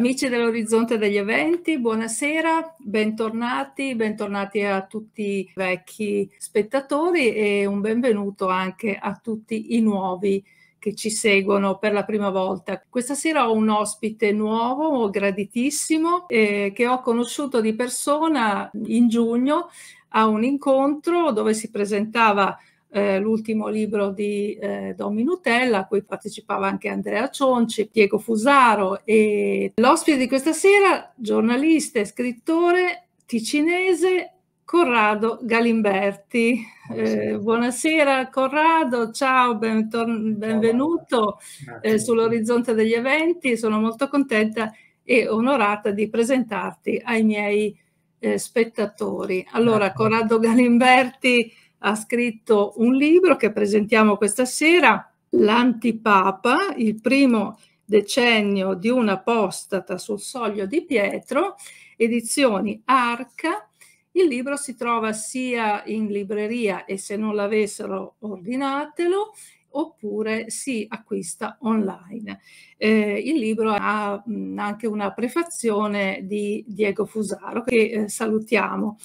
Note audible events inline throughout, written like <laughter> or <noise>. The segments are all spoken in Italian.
Amici dell'Orizzonte degli Eventi, buonasera, bentornati, bentornati a tutti i vecchi spettatori e un benvenuto anche a tutti i nuovi che ci seguono per la prima volta. Questa sera ho un ospite nuovo, graditissimo, eh, che ho conosciuto di persona in giugno a un incontro dove si presentava eh, l'ultimo libro di eh, Domi Nutella, a cui partecipava anche Andrea Cionci, Diego Fusaro e l'ospite di questa sera, giornalista e scrittore ticinese Corrado Galimberti. Eh, buonasera Corrado, ciao, benvenuto eh, sull'orizzonte degli eventi, sono molto contenta e onorata di presentarti ai miei eh, spettatori. Allora, Corrado Galimberti ha scritto un libro che presentiamo questa sera, L'Antipapa, il primo decennio di un'apostata sul soglio di Pietro, edizioni Arca. Il libro si trova sia in libreria e se non l'avessero ordinatelo, oppure si acquista online. Eh, il libro ha mh, anche una prefazione di Diego Fusaro che eh, salutiamo.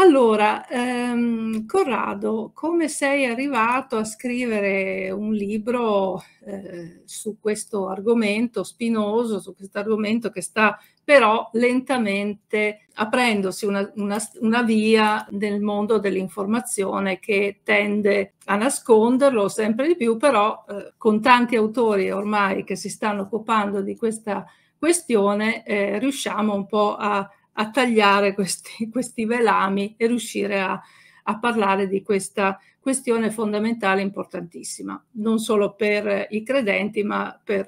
Allora, ehm, Corrado, come sei arrivato a scrivere un libro eh, su questo argomento spinoso, su questo argomento che sta però lentamente aprendosi una, una, una via nel mondo dell'informazione che tende a nasconderlo sempre di più, però eh, con tanti autori ormai che si stanno occupando di questa questione eh, riusciamo un po' a a tagliare questi, <laughs> questi velami e riuscire a, a parlare di questa questione fondamentale importantissima, non solo per i credenti, ma per,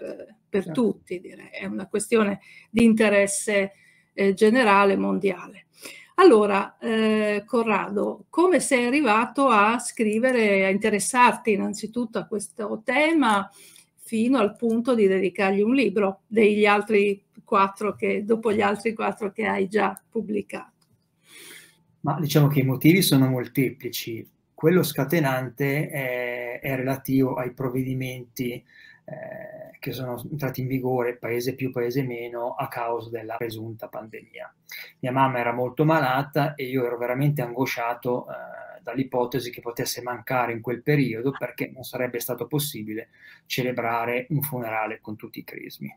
per certo. tutti, direi. È una questione di interesse eh, generale mondiale. Allora, eh, Corrado, come sei arrivato a scrivere, a interessarti innanzitutto a questo tema fino al punto di dedicargli un libro degli altri quattro che, dopo gli altri quattro che hai già pubblicato? Ma diciamo che i motivi sono molteplici. Quello scatenante è, è relativo ai provvedimenti eh, che sono entrati in vigore, paese più, paese meno, a causa della presunta pandemia. Mia mamma era molto malata e io ero veramente angosciato eh, dall'ipotesi che potesse mancare in quel periodo perché non sarebbe stato possibile celebrare un funerale con tutti i crismi.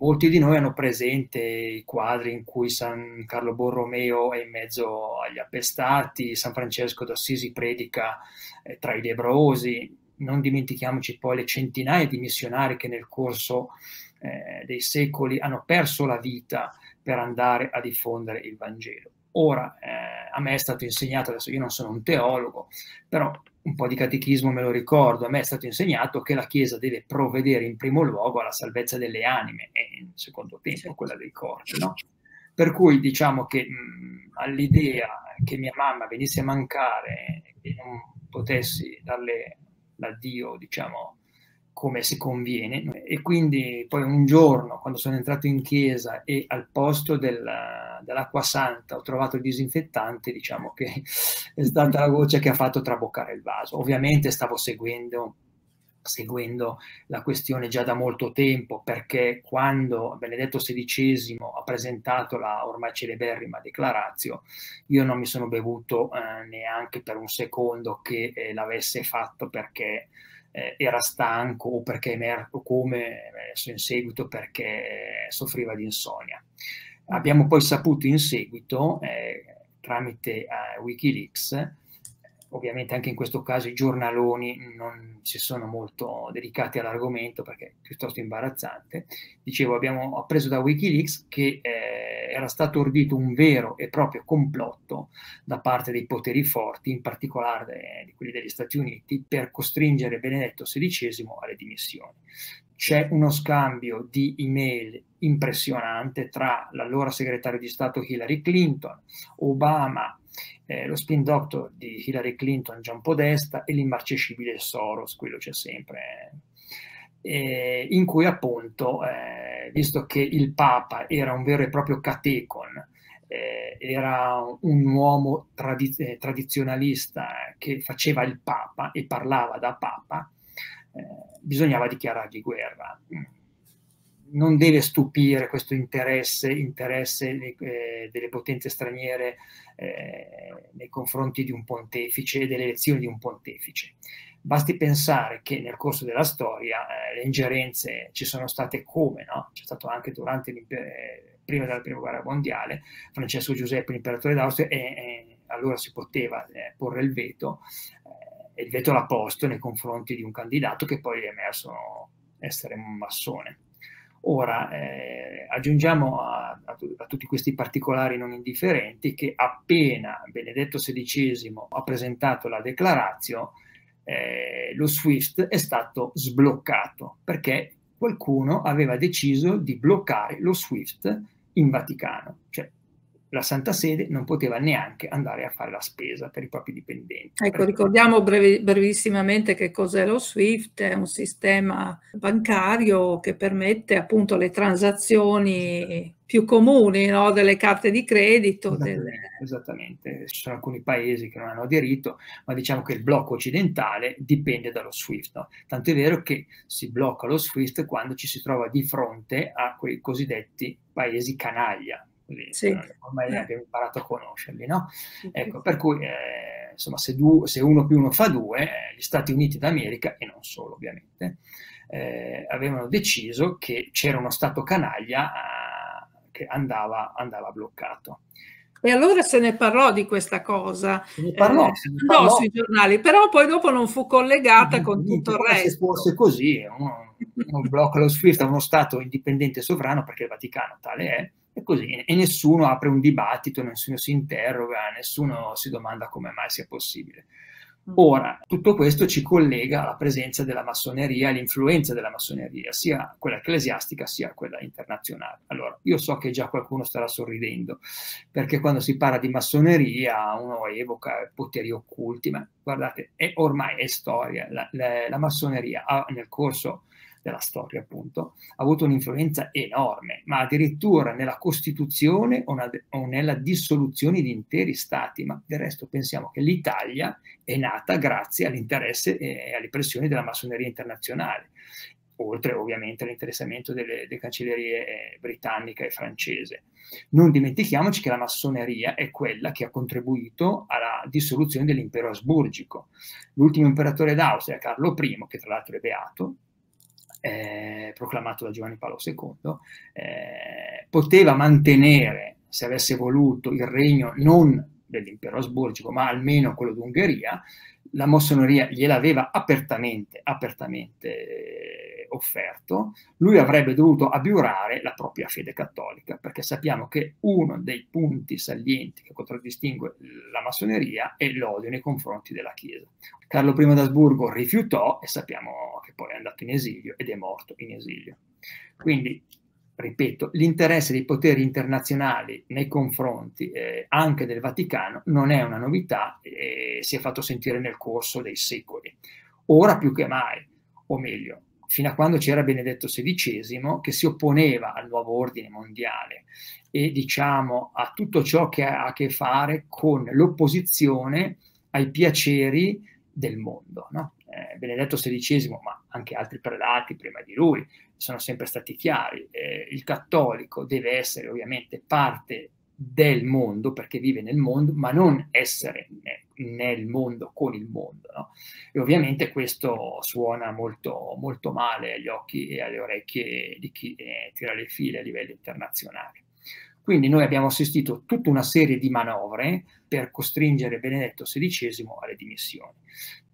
Molti di noi hanno presente i quadri in cui San Carlo Borromeo è in mezzo agli appestati, San Francesco d'Assisi predica eh, tra i lebrosi, non dimentichiamoci poi le centinaia di missionari che nel corso eh, dei secoli hanno perso la vita per andare a diffondere il Vangelo. Ora, eh, a me è stato insegnato, adesso io non sono un teologo, però un po' di catechismo me lo ricordo, a me è stato insegnato che la Chiesa deve provvedere in primo luogo alla salvezza delle anime e in secondo tempo quella dei corpi. No? Per cui diciamo che mh, all'idea che mia mamma venisse a mancare e non potessi darle l'addio, diciamo, come si conviene. E quindi poi un giorno, quando sono entrato in chiesa e al posto della, dell'acqua santa ho trovato il disinfettante, diciamo che è stata la voce che ha fatto traboccare il vaso. Ovviamente stavo seguendo seguendo la questione già da molto tempo, perché quando Benedetto XVI ha presentato la ormai celeberrima declarazio, io non mi sono bevuto eh, neanche per un secondo che eh, l'avesse fatto perché eh, era stanco o perché emerso come emerso in seguito perché soffriva di insonnia. Abbiamo poi saputo in seguito, eh, tramite eh, Wikileaks, ovviamente anche in questo caso i giornaloni non si sono molto dedicati all'argomento perché è piuttosto imbarazzante. Dicevo, abbiamo appreso da Wikileaks che eh, era stato ordito un vero e proprio complotto da parte dei poteri forti, in particolare di quelli degli Stati Uniti, per costringere Benedetto XVI alle dimissioni. C'è uno scambio di email impressionante tra l'allora segretario di Stato Hillary Clinton, Obama eh, lo spin doctor di Hillary Clinton, John Podesta e l'immarcescibile Soros, quello c'è sempre, eh, in cui appunto, eh, visto che il Papa era un vero e proprio catecon, eh, era un uomo tradiz- eh, tradizionalista che faceva il Papa e parlava da Papa, eh, bisognava dichiarargli guerra non deve stupire questo interesse, interesse eh, delle potenze straniere eh, nei confronti di un pontefice e delle elezioni di un pontefice. Basti pensare che nel corso della storia eh, le ingerenze ci sono state come, no? C'è stato anche durante prima della prima guerra mondiale, Francesco Giuseppe, l'imperatore d'Austria, e, e allora si poteva eh, porre il veto, eh, e il veto l'ha posto nei confronti di un candidato che poi è emerso essere un massone. Ora eh, aggiungiamo a, a, a, tutti questi particolari non indifferenti che appena Benedetto XVI ha presentato la declarazio, eh, lo SWIFT è stato sbloccato perché qualcuno aveva deciso di bloccare lo SWIFT in Vaticano. Cioè, la Santa Sede non poteva neanche andare a fare la spesa per i propri dipendenti. Ecco, ricordiamo brevi, brevissimamente che cos'è lo SWIFT, è un sistema bancario che permette appunto le transazioni più comuni no? delle carte di credito. Esattamente, delle... esattamente, ci sono alcuni paesi che non hanno aderito, ma diciamo che il blocco occidentale dipende dallo SWIFT. No? Tanto è vero che si blocca lo SWIFT quando ci si trova di fronte a quei cosiddetti paesi canaglia, così, sì. ormai eh. abbiamo imparato a conoscerli, no? Ecco, per cui, eh, insomma, se, du- se, uno più uno fa due, eh, gli Stati Uniti d'America, e non solo ovviamente, eh, avevano deciso che c'era uno Stato canaglia eh, che andava, andava bloccato. E allora se ne parlò di questa cosa, se ne parlò, eh, se ne parlò. sui giornali, però poi dopo non fu collegata con tutto il resto. Se fosse così, uno, uno blocca lo SWIFT a uno Stato indipendente e sovrano, perché il Vaticano tale è, e così, e nessuno apre un dibattito, nessuno si interroga, nessuno si domanda come mai sia possibile. Mm. Ora, tutto questo ci collega alla presenza della massoneria, all'influenza della massoneria, sia quella ecclesiastica sia quella internazionale. Allora, io so che già qualcuno starà sorridendo, perché quando si parla di massoneria uno evoca poteri occulti, ma guardate, è, ormai è storia. La, la, la massoneria ha nel corso della storia, appunto, ha avuto un'influenza enorme, ma addirittura nella Costituzione o, una, o nella dissoluzione di interi stati. Ma del resto pensiamo che l'Italia è nata grazie all'interesse e alle pressioni della massoneria internazionale oltre ovviamente all'interessamento delle, delle, cancellerie eh, britannica e francese. Non dimentichiamoci che la massoneria è quella che ha contribuito alla dissoluzione dell'impero asburgico. L'ultimo imperatore d'Austria, Carlo I, che tra l'altro è beato, eh, proclamato da Giovanni Paolo II, eh, poteva mantenere, se avesse voluto, il regno non dell'impero asburgico, ma almeno quello d'Ungheria, la massoneria gliel'aveva apertamente, apertamente offerto, lui avrebbe dovuto abiurare la propria fede cattolica, perché sappiamo che uno dei punti salienti che contraddistingue la massoneria è l'odio nei confronti della Chiesa. Carlo I d'Asburgo rifiutò e sappiamo che poi è andato in esilio ed è morto in esilio. Quindi ripeto, l'interesse dei poteri internazionali nei confronti eh, anche del Vaticano non è una novità e si è fatto sentire nel corso dei secoli. Ora più che mai, o meglio, fino a quando c'era Benedetto XVI che si opponeva al nuovo ordine mondiale e diciamo a tutto ciò che ha a che fare con l'opposizione ai piaceri del mondo. No? Eh, Benedetto XVI, ma anche altri prelati prima di lui, sono sempre stati chiari. Eh, il cattolico deve essere ovviamente parte del mondo perché vive nel mondo, ma non essere nel mondo con il mondo. No? E ovviamente questo suona molto, molto male agli occhi e alle orecchie di chi eh, tira le file a livello internazionale. Quindi noi abbiamo assistito a tutta una serie di manovre per costringere Benedetto XVI alle dimissioni.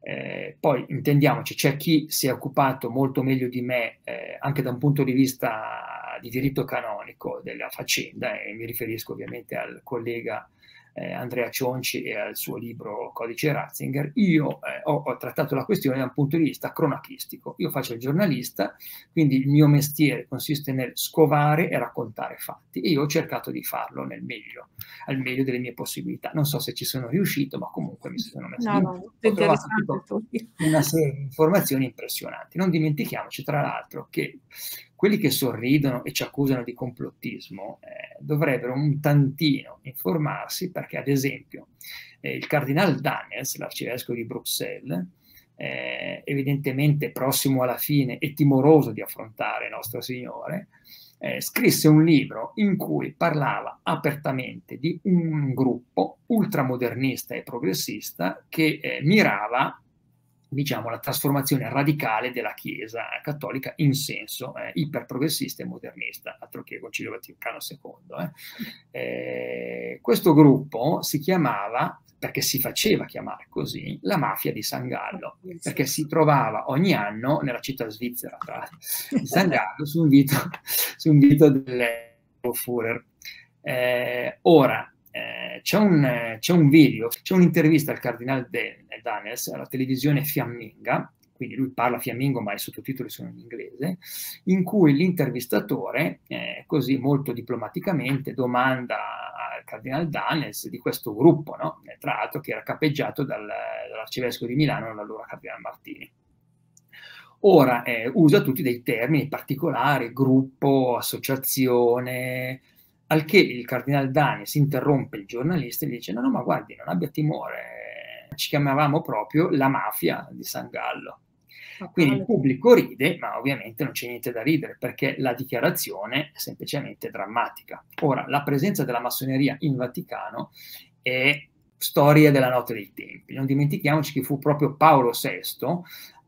Eh, poi intendiamoci, c'è chi si è occupato molto meglio di me, eh, anche da un punto di vista di diritto canonico della faccenda, e mi riferisco ovviamente al collega eh, Andrea Cionci e al suo libro Codice Ratzinger, io eh, ho, ho, trattato la questione da un punto di vista cronachistico. Io faccio il giornalista, quindi il mio mestiere consiste nel scovare e raccontare fatti e io ho cercato di farlo nel meglio, al meglio delle mie possibilità. Non so se ci sono riuscito, ma comunque mi sono messo no, in no, ho trovato una serie di informazioni impressionanti. Non dimentichiamoci tra l'altro che quelli che sorridono e ci accusano di complottismo eh, dovrebbero un tantino informarsi perché, ad esempio, eh, il cardinal Daniels, l'arcivescovo di Bruxelles, eh, evidentemente prossimo alla fine e timoroso di affrontare Nostro Signore, eh, scrisse un libro in cui parlava apertamente di un gruppo ultramodernista e progressista che eh, mirava diciamo, la trasformazione radicale della Chiesa cattolica in senso eh, iperprogressista e modernista, altro che Concilio Vaticano II. Eh. Eh, questo gruppo si chiamava, perché si faceva chiamare così, la mafia di San Gallo, perché si trovava ogni anno nella città svizzera di San <laughs> Gallo su invito, su invito del Führer. Eh, ora, eh, c'è, un, c'è, un, video, c'è un'intervista al cardinale Daniels alla televisione fiamminga, quindi lui parla fiammingo ma i sottotitoli sono in inglese, in cui l'intervistatore, eh, così molto diplomaticamente, domanda al cardinale Daniels di questo gruppo, no? tra l'altro che era capeggiato dal, dall'arcivescovo di Milano, l'allora cardinale Martini. Ora eh, usa tutti dei termini particolari, gruppo, associazione, al che il cardinale Dani si interrompe il giornalista e gli dice: No, no, ma guardi, non abbia timore, ci chiamavamo proprio la mafia di San Gallo. Quindi il pubblico ride, ma ovviamente non c'è niente da ridere perché la dichiarazione è semplicemente drammatica. Ora, la presenza della massoneria in Vaticano è storia della notte dei tempi. Non dimentichiamoci che fu proprio Paolo VI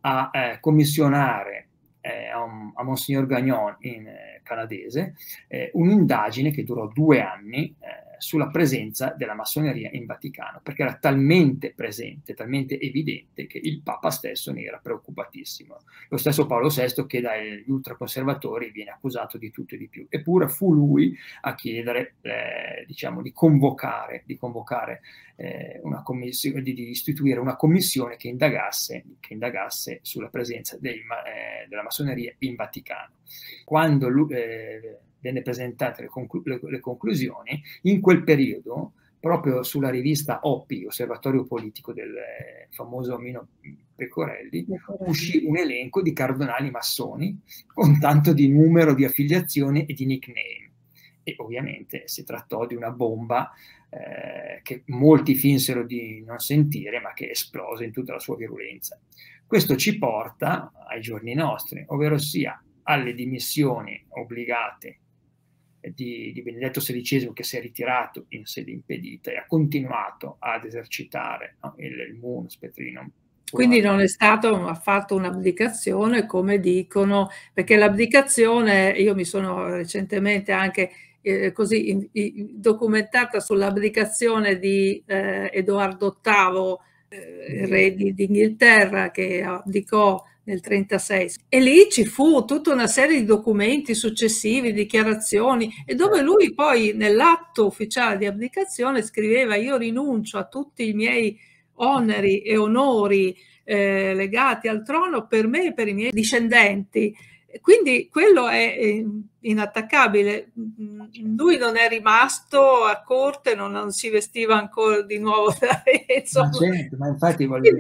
a eh, commissionare eh, a, Monsignor Gagnon in eh, canadese eh, un'indagine che durò due anni eh, sulla presenza della massoneria in Vaticano, perché era talmente presente, talmente evidente che il Papa stesso ne era preoccupatissimo. Lo stesso Paolo VI che dagli ultraconservatori viene accusato di tutto e di più, eppure fu lui a chiedere eh, diciamo, di convocare, di convocare eh, una commissione, di, di, istituire una commissione che indagasse, che indagasse sulla presenza dei, eh, della massoneria in Vaticano. Quando lui, eh, venne presentate le, conclu- le, le conclusioni, in quel periodo proprio sulla rivista OPI, Osservatorio Politico del eh, famoso Mino Pecorelli, Pecorelli, uscì un elenco di cardinali massoni con tanto di numero di affiliazione e di nickname. E ovviamente si trattò di una bomba eh, che molti finsero di non sentire, ma che esplose in tutta la sua virulenza. Questo ci porta ai giorni nostri, ovvero sia alle dimissioni obbligate di, di, Benedetto XVI che si è ritirato in sede impedita e ha continuato ad esercitare no, il, il munus petrinum. Quindi non è stato affatto un'abdicazione, come dicono, perché l'abdicazione, io mi sono recentemente anche eh, così in, in, documentata sull'abdicazione di eh, Edoardo VIII, eh, re d'Inghilterra, che abdicò nel 36 e lì ci fu tutta una serie di documenti successivi, dichiarazioni e dove lui poi nell'atto ufficiale di abdicazione scriveva io rinuncio a tutti i miei oneri e onori eh, legati al trono per me e per i miei discendenti quindi quello è inattaccabile. Lui non è rimasto a corte, non, non si vestiva ancora di nuovo da <laughs> Ma, certo, ma infatti dire,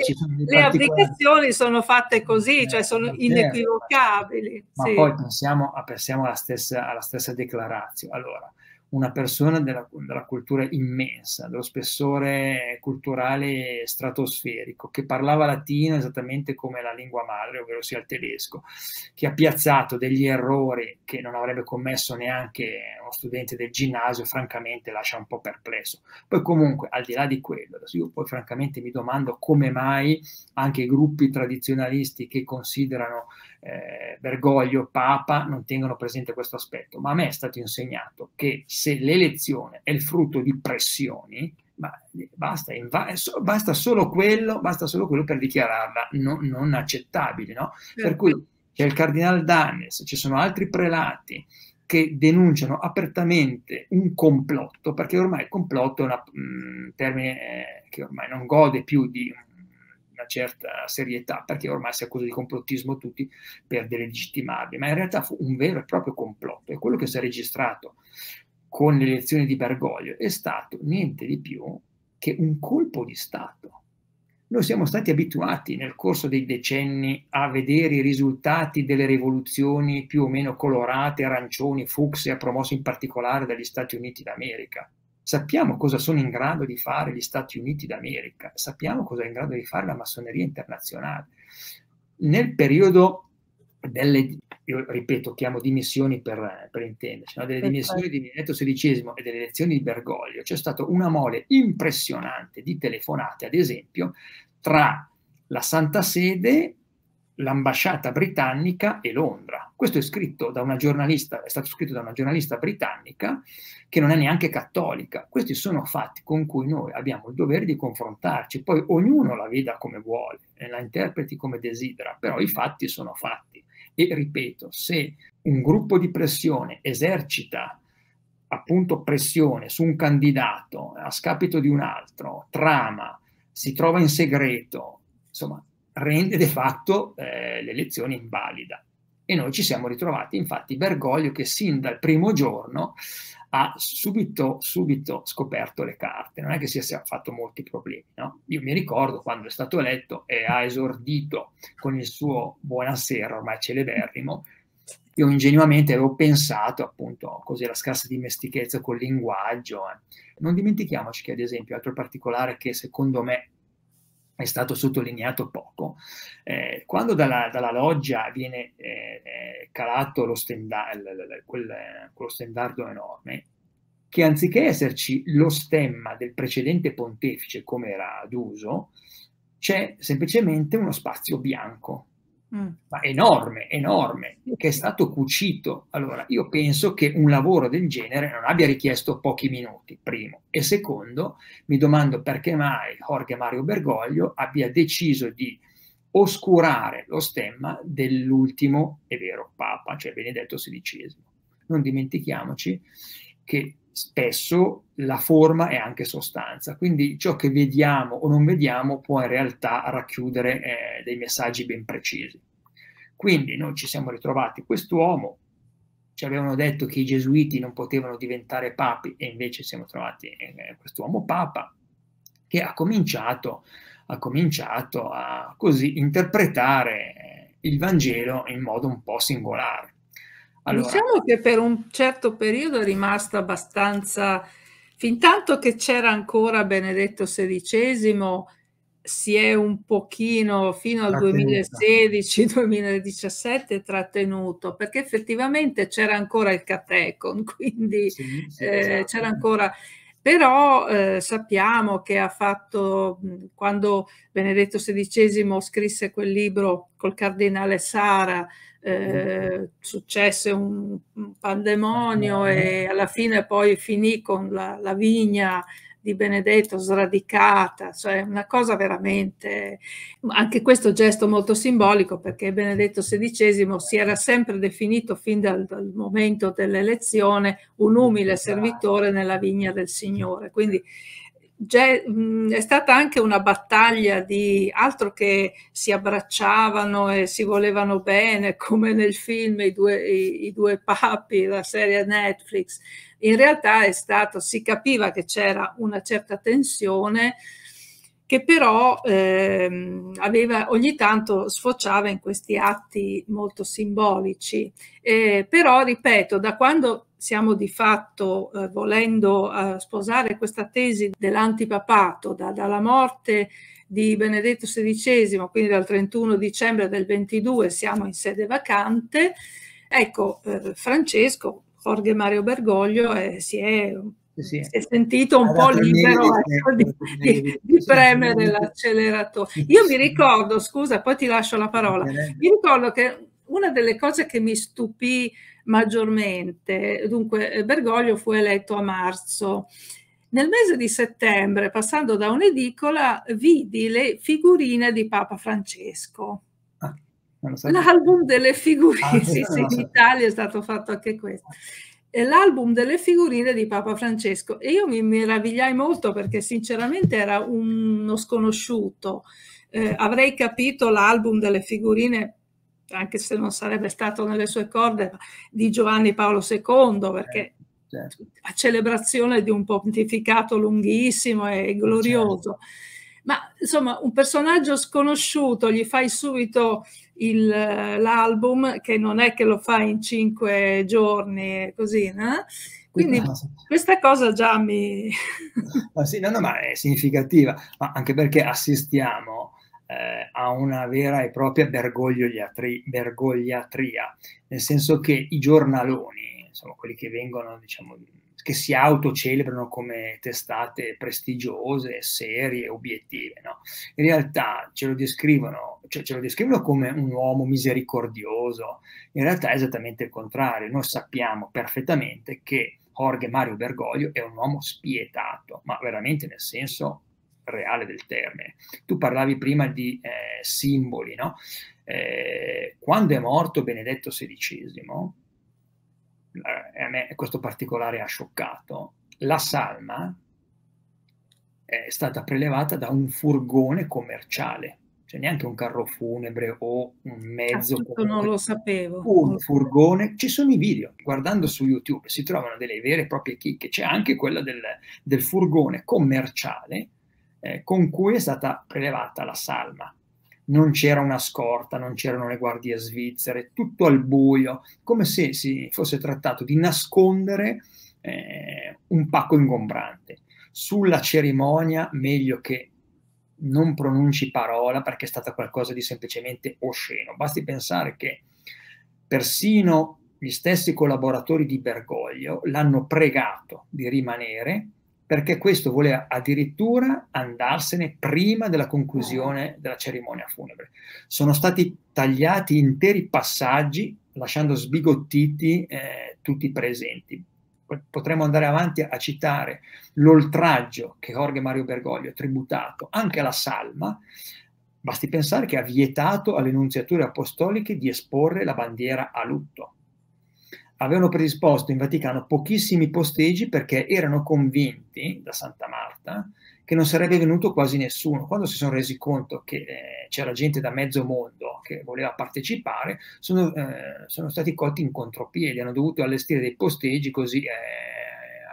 le applicazioni sono fatte così, eh, cioè sono certo. inequivocabili. Ma sì. poi pensiamo, pensiamo alla, stessa, alla stessa declarazione. Allora, una persona della, della, cultura immensa, dello spessore culturale stratosferico, che parlava latino esattamente come la lingua madre, ovvero sia il tedesco, che ha piazzato degli errori che non avrebbe commesso neanche uno studente del ginnasio, francamente lascia un po' perplesso. Poi comunque, al di là di quello, io poi francamente mi domando come mai anche i gruppi tradizionalisti che considerano eh, Bergoglio, Papa, non tengono presente questo aspetto, ma a me è stato insegnato che se l'elezione è il frutto di pressioni, ma basta, basta, solo, quello, basta solo quello per dichiararla non, non accettabile. No? Per cui c'è il cardinale Dannes, ci sono altri prelati che denunciano apertamente un complotto, perché ormai il complotto è un termine eh, che ormai non gode più di una certa serietà, perché ormai si accusa di complottismo tutti per delegittimarli, ma in realtà fu un vero e proprio complotto e quello che si è registrato con le elezioni di Bergoglio è stato niente di più che un colpo di Stato. Noi siamo stati abituati nel corso dei decenni a vedere i risultati delle rivoluzioni più o meno colorate, arancioni, fucsia, promosse in particolare dagli Stati Uniti d'America. Sappiamo cosa sono in grado di fare gli Stati Uniti d'America, sappiamo cosa è in grado di fare la massoneria internazionale. Nel periodo delle io ripeto, chiamo dimissioni per, per intenderci, no? delle dimissioni di Benedetto XVI e delle elezioni di Bergoglio, c'è stata una mole impressionante di telefonate, ad esempio, tra la Santa Sede, l'ambasciata britannica e Londra. Questo è scritto da una giornalista, è stato scritto da una giornalista britannica che non è neanche cattolica. Questi sono fatti con cui noi abbiamo il dovere di confrontarci, poi ognuno la veda come vuole e la interpreti come desidera, però i fatti sono fatti. E ripeto, se un gruppo di pressione esercita appunto pressione su un candidato a scapito di un altro, trama, si trova in segreto, insomma, rende de facto eh, l'elezione invalida. E noi ci siamo ritrovati, infatti, Bergoglio che sin dal primo giorno ha subito, subito scoperto le carte, non è che si sia fatto molti problemi. No? Io mi ricordo quando è stato eletto e ha esordito con il suo buonasera, ormai celeberrimo, io ingenuamente avevo pensato appunto così alla scarsa dimestichezza col linguaggio. Eh. Non dimentichiamoci che ad esempio, altro particolare che secondo me è stato sottolineato poco. Eh, quando dalla, dalla, loggia viene eh, eh calato lo stenda, quel, quello stendardo enorme, che anziché esserci lo stemma del precedente pontefice come era d'uso, c'è semplicemente uno spazio bianco Mm. ma enorme, enorme, che è stato cucito. Allora, io penso che un lavoro del genere non abbia richiesto pochi minuti, primo. E secondo, mi domando perché mai Jorge Mario Bergoglio abbia deciso di oscurare lo stemma dell'ultimo, è vero, Papa, cioè Benedetto XVI. Non dimentichiamoci che spesso la forma è anche sostanza, quindi ciò che vediamo o non vediamo può in realtà racchiudere eh, dei messaggi ben precisi. Quindi noi ci siamo ritrovati quest'uomo, ci avevano detto che i gesuiti non potevano diventare papi e invece siamo trovati eh, quest'uomo papa che ha cominciato, ha cominciato a così interpretare il Vangelo in modo un po' singolare. Allora, diciamo che per un certo periodo è rimasto abbastanza, fin tanto che c'era ancora Benedetto XVI, si è un pochino fino al 2016-2017 <laughs> trattenuto, perché effettivamente c'era ancora il Catecon, <laughs> quindi sì, sì, eh, esatto. c'era ancora però eh, sappiamo che ha fatto, quando Benedetto XVI scrisse quel libro col cardinale Sara, eh, successe un, un, pandemonio e alla fine poi finì con la, la vigna di Benedetto sradicata, cioè una cosa veramente, anche questo gesto molto simbolico perché Benedetto XVI si era sempre definito fin dal, dal momento dell'elezione un umile servitore nella vigna del Signore, quindi è stata anche una battaglia di altro che si abbracciavano e si volevano bene, <laughs> come nel film I due, i, i due papi, la serie Netflix. In realtà è stato, si capiva che c'era una certa tensione che però ehm, aveva, ogni tanto sfociava in questi atti molto simbolici. Eh, però, ripeto, da quando siamo di fatto eh, volendo eh, sposare questa tesi dell'antipapato, da, dalla morte di Benedetto XVI, quindi dal 31 dicembre del 22 siamo in sede vacante, ecco, eh, Francesco, Jorge Mario Bergoglio, eh, si è sì. si è sentito un po' libero ecco, di, di, di, premere l'acceleratore. Io mi ricordo, scusa, poi ti lascio la parola, mi ricordo che una delle cose che mi stupì maggiormente, dunque Bergoglio fu eletto a marzo, nel mese di settembre, passando da un'edicola, vidi le figurine di Papa Francesco. Ah, L'album delle figurine, ah, sì, sì, in Italia è stato fatto anche questo. L'album delle figurine di Papa Francesco. E io mi meravigliai molto perché sinceramente era uno sconosciuto. Eh, avrei capito l'album delle figurine, anche se non sarebbe stato nelle sue corde, di Giovanni Paolo II, perché certo. a celebrazione di un pontificato lunghissimo e glorioso. Certo. Ma insomma, un personaggio sconosciuto gli fai subito il, l'album che non è che lo fa in cinque giorni così, no? Quindi no, questa cosa già mi... <laughs> ma sì, no, no, ma è significativa, ma anche perché assistiamo eh, a una vera e propria bergogliatria, nel senso che i giornaloni, insomma quelli che vengono, diciamo, che si autocelebrano come testate prestigiose, serie, obiettive. No? In realtà ce lo, descrivono, cioè ce lo descrivono come un uomo misericordioso, in realtà è esattamente il contrario. Noi sappiamo perfettamente che Jorge Mario Bergoglio è un uomo spietato, ma veramente nel senso reale del termine. Tu parlavi prima di eh, simboli, no? Eh, quando è morto Benedetto XVI, eh, a me questo particolare ha scioccato, la salma è stata prelevata da un furgone commerciale, cioè neanche un carro funebre o un mezzo. Comunque, non lo sapevo. Un furgone, ci sono i video, guardando su YouTube si trovano delle vere e proprie chicche, c'è anche quella del, del furgone commerciale eh, con cui è stata prelevata la salma non c'era una scorta, non c'erano le guardie svizzere, tutto al buio, come se si fosse trattato di nascondere eh, un pacco ingombrante. Sulla cerimonia, meglio che non pronunci parola perché è stata qualcosa di semplicemente osceno. Basti pensare che persino gli stessi collaboratori di Bergoglio l'hanno pregato di rimanere perché questo voleva addirittura andarsene prima della conclusione della cerimonia funebre. Sono stati tagliati interi passaggi, lasciando sbigottiti eh, tutti i presenti. Potremmo andare avanti a citare l'oltraggio che Jorge Mario Bergoglio ha tributato anche alla salma, basti pensare che ha vietato alle nunziature apostoliche di esporre la bandiera a lutto avevano predisposto in Vaticano pochissimi posteggi perché erano convinti da Santa Marta che non sarebbe venuto quasi nessuno. Quando si sono resi conto che eh, c'era gente da mezzo mondo che voleva partecipare, sono, eh, sono, stati colti in contropiedi, hanno dovuto allestire dei posteggi così eh,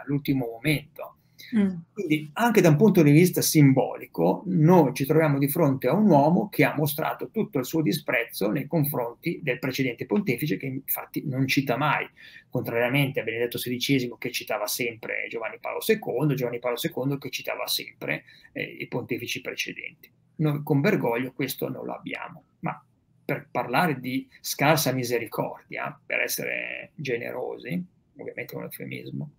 all'ultimo momento. Mm. Quindi anche da un punto di vista simbolico noi ci troviamo di fronte a un uomo che ha mostrato tutto il suo disprezzo nei confronti del precedente pontefice che infatti non cita mai, contrariamente a Benedetto XVI che citava sempre Giovanni Paolo II, Giovanni Paolo II che citava sempre eh, i pontefici precedenti. Noi con Bergoglio questo non lo abbiamo, ma per parlare di scarsa misericordia, per essere generosi, ovviamente è un eufemismo,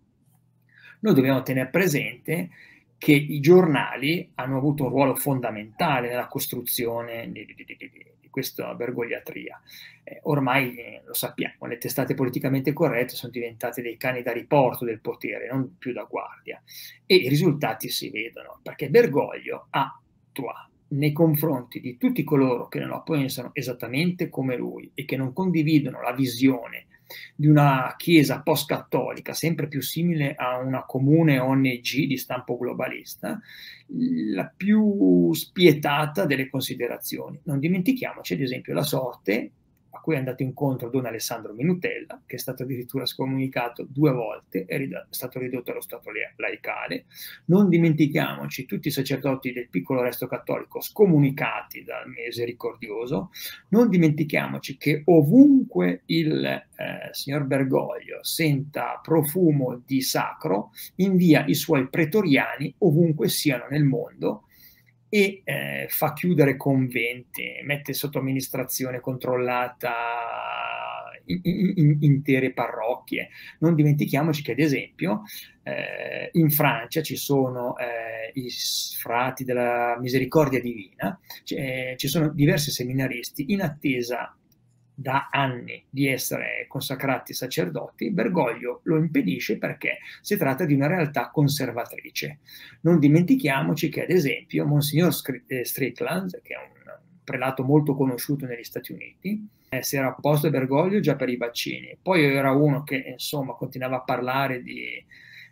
noi dobbiamo tenere presente che i giornali hanno avuto un ruolo fondamentale nella costruzione di, di, di, di questa bergogliatria. Eh, ormai eh, lo sappiamo, le testate politicamente corrette sono diventate dei cani da riporto del potere, non più da guardia. E i risultati si vedono, perché Bergoglio attua nei confronti di tutti coloro che non la pensano esattamente come lui e che non condividono la visione di una chiesa post-cattolica sempre più simile a una comune ONG di stampo globalista, la più spietata delle considerazioni. Non dimentichiamoci ad esempio la sorte a cui è andato incontro Don Alessandro Minutella, che è stato addirittura scomunicato due volte, è stato ridotto allo stato laicale. Non dimentichiamoci tutti i sacerdoti del piccolo resto cattolico scomunicati dal misericordioso. Non dimentichiamoci che ovunque il eh, signor Bergoglio senta profumo di sacro, invia i suoi pretoriani ovunque siano nel mondo e eh, fa chiudere conventi, mette sotto amministrazione controllata in, in, intere parrocchie. Non dimentichiamoci che, ad esempio, eh, in Francia ci sono eh, i frati della misericordia divina, ci sono diversi seminaristi in attesa da anni di essere consacrati sacerdoti, Bergoglio lo impedisce perché si tratta di una realtà conservatrice. Non dimentichiamoci che, ad esempio, Monsignor eh, Strickland, che è un prelato molto conosciuto negli Stati Uniti, eh, si era opposto a Bergoglio già per i vaccini. Poi era uno che, insomma, continuava a parlare di,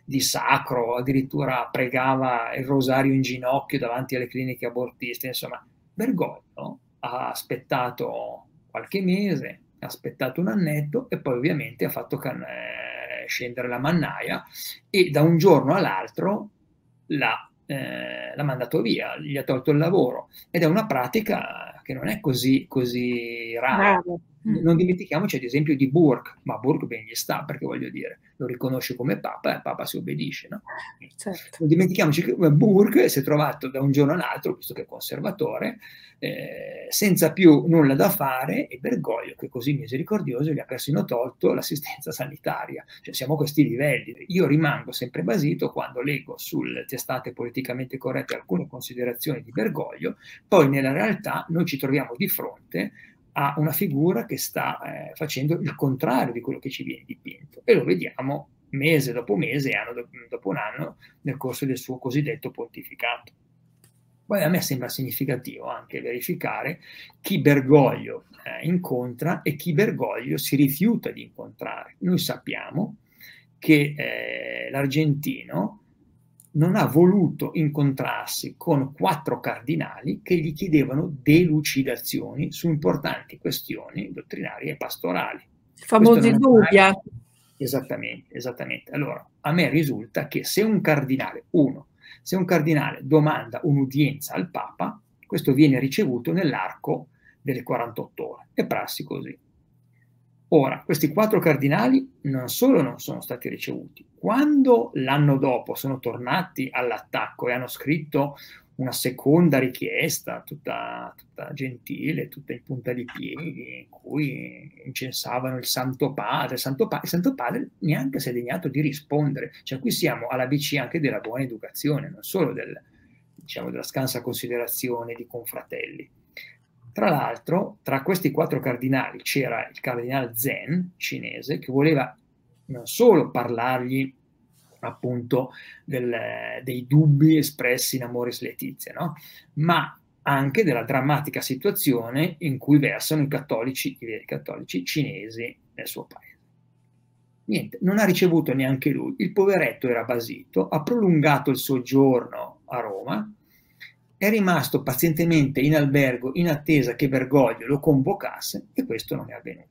di sacro, addirittura pregava il rosario in ginocchio davanti alle cliniche abortiste. Insomma, Bergoglio ha aspettato qualche mese, ha aspettato un annetto e poi ovviamente ha fatto can- eh, scendere la mannaia e da un giorno all'altro l'ha, eh, l'ha mandato via, gli ha tolto il lavoro ed è una pratica che non è così, così rara. Mm. Non dimentichiamoci ad esempio di Burke, ma Burke ben gli sta perché voglio dire, lo riconosce come Papa e il Papa si obbedisce. No? Certo. Non dimentichiamoci che Burke si è trovato da un giorno all'altro, visto che è conservatore, eh, senza più nulla da fare e Bergoglio, che così misericordioso, gli ha persino tolto l'assistenza sanitaria. Cioè siamo a questi livelli. Io rimango sempre basito quando leggo sulle testate politicamente corrette alcune considerazioni di Bergoglio, poi nella realtà noi ci troviamo di fronte a una figura che sta eh, facendo il contrario di quello che ci viene dipinto e lo vediamo mese dopo mese, anno dopo un anno nel corso del suo cosiddetto pontificato. Poi a me sembra significativo anche verificare chi Bergoglio eh, incontra e chi Bergoglio si rifiuta di incontrare. Noi sappiamo che eh, l'argentino non ha voluto incontrarsi con quattro cardinali che gli chiedevano delucidazioni su importanti questioni dottrinarie e pastorali. Famosi dubbia. Mai... Esattamente, esattamente. Allora, a me risulta che se un cardinale, uno, se un cardinale domanda un'udienza al Papa, questo viene ricevuto nell'arco delle 48 ore. È prassi così. Ora, questi quattro cardinali non solo non sono stati ricevuti, quando l'anno dopo sono tornati all'attacco e hanno scritto una seconda richiesta, tutta, tutta, gentile, tutta in punta di piedi, in cui incensavano il Santo Padre. Il Santo, pa- il Santo Padre neanche si è degnato di rispondere. Cioè qui siamo alla BC anche della buona educazione, non solo del, diciamo, della scansa considerazione di confratelli. Tra l'altro, tra questi quattro cardinali c'era il cardinale Zen cinese che voleva non solo parlargli appunto del, dei dubbi espressi in Amoris Letizia, no? ma anche della drammatica situazione in cui versano i cattolici, i veri cattolici cinesi nel suo paese. Niente, non ha ricevuto neanche lui. Il poveretto era basito, ha prolungato il soggiorno a Roma, è rimasto pazientemente in albergo in attesa che Bergoglio lo convocasse e questo non è avvenuto.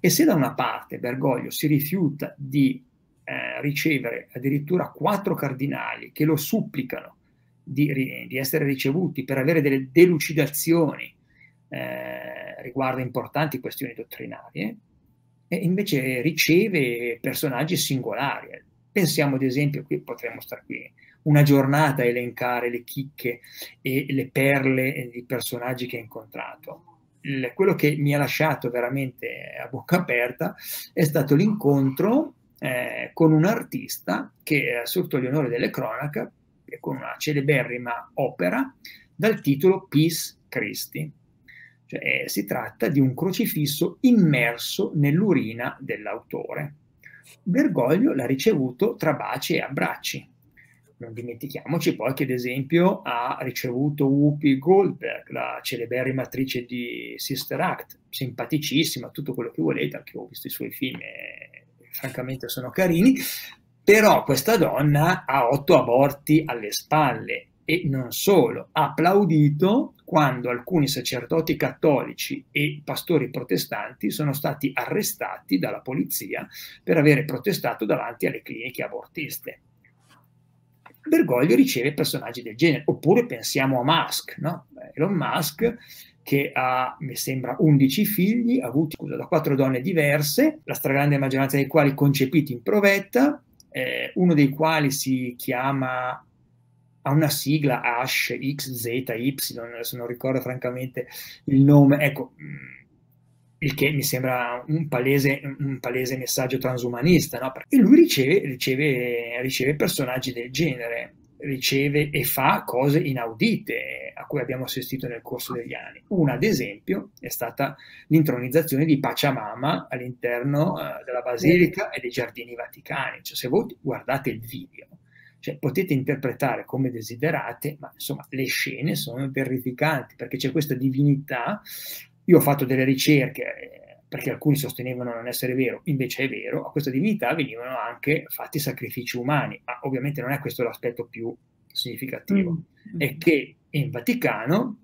E se da una parte Bergoglio si rifiuta di eh, ricevere addirittura quattro cardinali che lo supplicano di, di, essere ricevuti per avere delle delucidazioni eh, riguardo importanti questioni dottrinarie, e invece riceve personaggi singolari. Pensiamo ad esempio, qui potremmo stare qui una giornata a elencare le chicche e le perle di personaggi che ha incontrato. Il, quello che mi ha lasciato veramente a bocca aperta è stato l'incontro eh, con un artista che sotto gli onori delle cronache, con una celeberrima opera dal titolo Peace Christi. Cioè, si tratta di un crocifisso immerso nell'urina dell'autore. Bergoglio l'ha ricevuto tra baci e abbracci. Non dimentichiamoci poi che, ad esempio, ha ricevuto Whoopi Goldberg, la celeberrima attrice di Sister Act, simpaticissima, tutto quello che volete, anche ho visto i suoi film e francamente sono carini, però questa donna ha otto aborti alle spalle e non solo, ha applaudito quando alcuni sacerdoti cattolici e pastori protestanti sono stati arrestati dalla polizia per avere protestato davanti alle cliniche abortiste. Bergoglio riceve personaggi del genere, oppure pensiamo a Musk, no? Elon Musk che ha, mi sembra, 11 figli, avuti da quattro donne diverse, la stragrande maggioranza dei quali concepiti in provetta, eh, uno dei quali si chiama ha una sigla Ash XZY, adesso non ricordo francamente il nome, ecco, mm, il che mi sembra un palese, un palese messaggio transumanista, no? E lui riceve, riceve, riceve personaggi del genere, riceve e fa cose inaudite a cui abbiamo assistito nel corso degli anni. Una, ad esempio, è stata l'intronizzazione di Pachamama all'interno uh, della Basilica e dei Giardini Vaticani. Cioè, se voi guardate il video, cioè, potete interpretare come desiderate, ma insomma le scene sono terrificanti perché c'è questa divinità. Io ho fatto delle ricerche eh, perché alcuni sostenevano non essere vero, invece è vero, a questa divinità venivano anche fatti sacrifici umani, ma ovviamente non è questo l'aspetto più significativo, mm. è che in Vaticano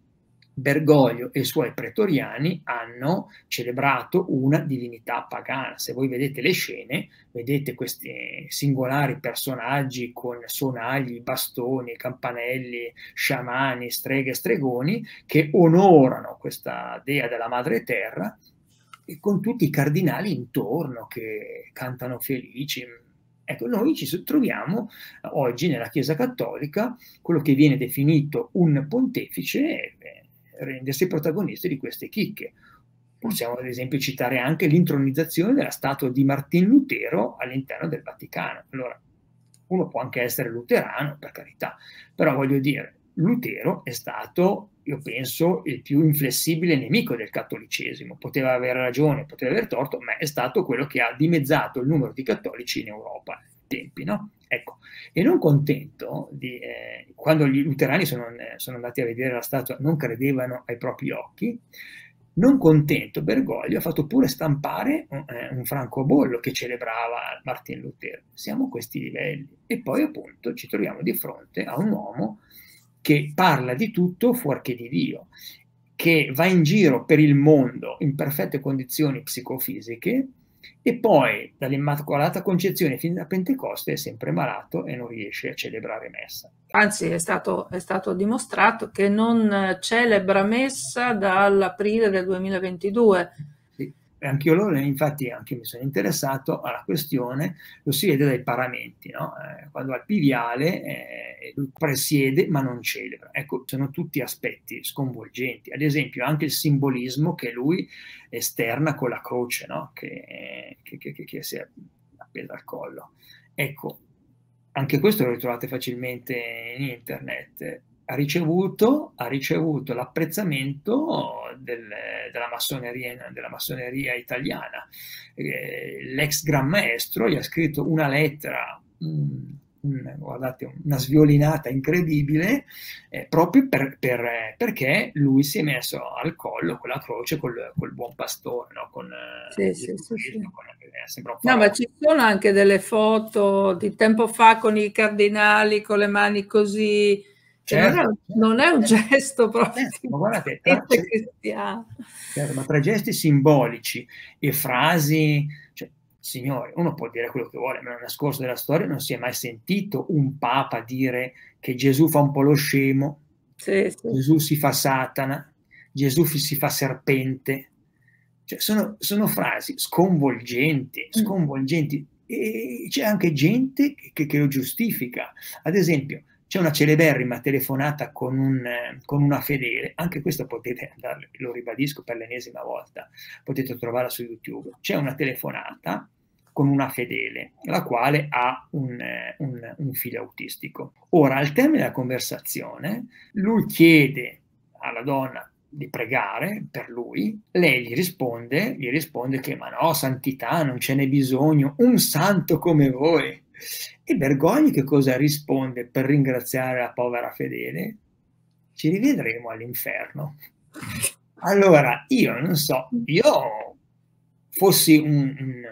Bergoglio e i suoi pretoriani hanno celebrato una divinità pagana. Se voi vedete le scene, vedete questi singolari personaggi con sonagli, bastoni, campanelli, sciamani, streghe e stregoni che onorano questa dea della madre terra con tutti i cardinali intorno che cantano felici. Ecco, noi ci troviamo oggi nella Chiesa Cattolica quello che viene definito un pontefice e rendersi protagonisti di queste chicche. Possiamo ad esempio citare anche l'intronizzazione della statua di Martin Lutero all'interno del Vaticano. Allora, uno può anche essere luterano, per carità, però voglio dire, Lutero è stato, io penso, il più inflessibile nemico del cattolicesimo. Poteva avere ragione, poteva aver torto, ma è stato quello che ha dimezzato il numero di cattolici in Europa tempi, no? Ecco, e non contento di, eh, quando gli luterani sono, sono, andati a vedere la statua, non credevano ai propri occhi, non contento, Bergoglio ha fatto pure stampare un, eh, un francobollo che celebrava Martin Lutero. Siamo a questi livelli. E poi appunto ci troviamo di fronte a un uomo che parla di tutto fuorché di Dio, che va in giro per il mondo in perfette condizioni psicofisiche e poi dall'Immacolata Concezione fino a Pentecoste è sempre malato e non riesce a celebrare messa. Anzi, è stato, è stato dimostrato che non celebra messa dall'aprile del 2022 anche io infatti anche mi sono interessato alla questione, lo si vede dai paramenti, no? eh, quando al piviale eh, lui presiede ma non celebra. Ecco, sono tutti aspetti sconvolgenti, ad esempio anche il simbolismo che lui esterna con la croce, no? che, che, che, che si è appesa al collo. Ecco, anche questo lo ritrovate facilmente in internet ha ricevuto, ha ricevuto l'apprezzamento del, della, massoneria, della, massoneria, italiana. Eh, l'ex gran maestro gli ha scritto una lettera, guardate, una sviolinata incredibile, eh, proprio per, per, perché lui si è messo al collo quella croce col, col buon pastore, no? con, sì, sì, sì, sì. Con, eh, no, ma ci sono anche delle foto di tempo fa con i cardinali con le mani così Certo, non, è, non, è, un gesto proprio certo, ma guardate, tra, certo, ma tra gesti simbolici e frasi, cioè, signore, uno può dire quello che vuole, ma nel corso della storia non si è mai sentito un papa dire che Gesù fa un po' lo scemo, sì, sì. Gesù si fa Satana, Gesù si fa serpente. Cioè, sono, sono frasi sconvolgenti, mm. sconvolgenti. E c'è anche gente che, che lo giustifica. Ad esempio, c'è una celeberrima telefonata con, un, con, una fedele, anche questa potete andare, lo ribadisco per l'ennesima volta, potete trovarla su YouTube. C'è una telefonata con una fedele, la quale ha un, un, un figlio autistico. Ora, al termine della conversazione, lui chiede alla donna di pregare per lui, lei gli risponde, gli risponde che ma no, santità, non ce n'è bisogno, un santo come voi. E Bergogni che cosa risponde per ringraziare la povera fedele? Ci rivedremo all'inferno. Allora, io non so, io fossi un, un,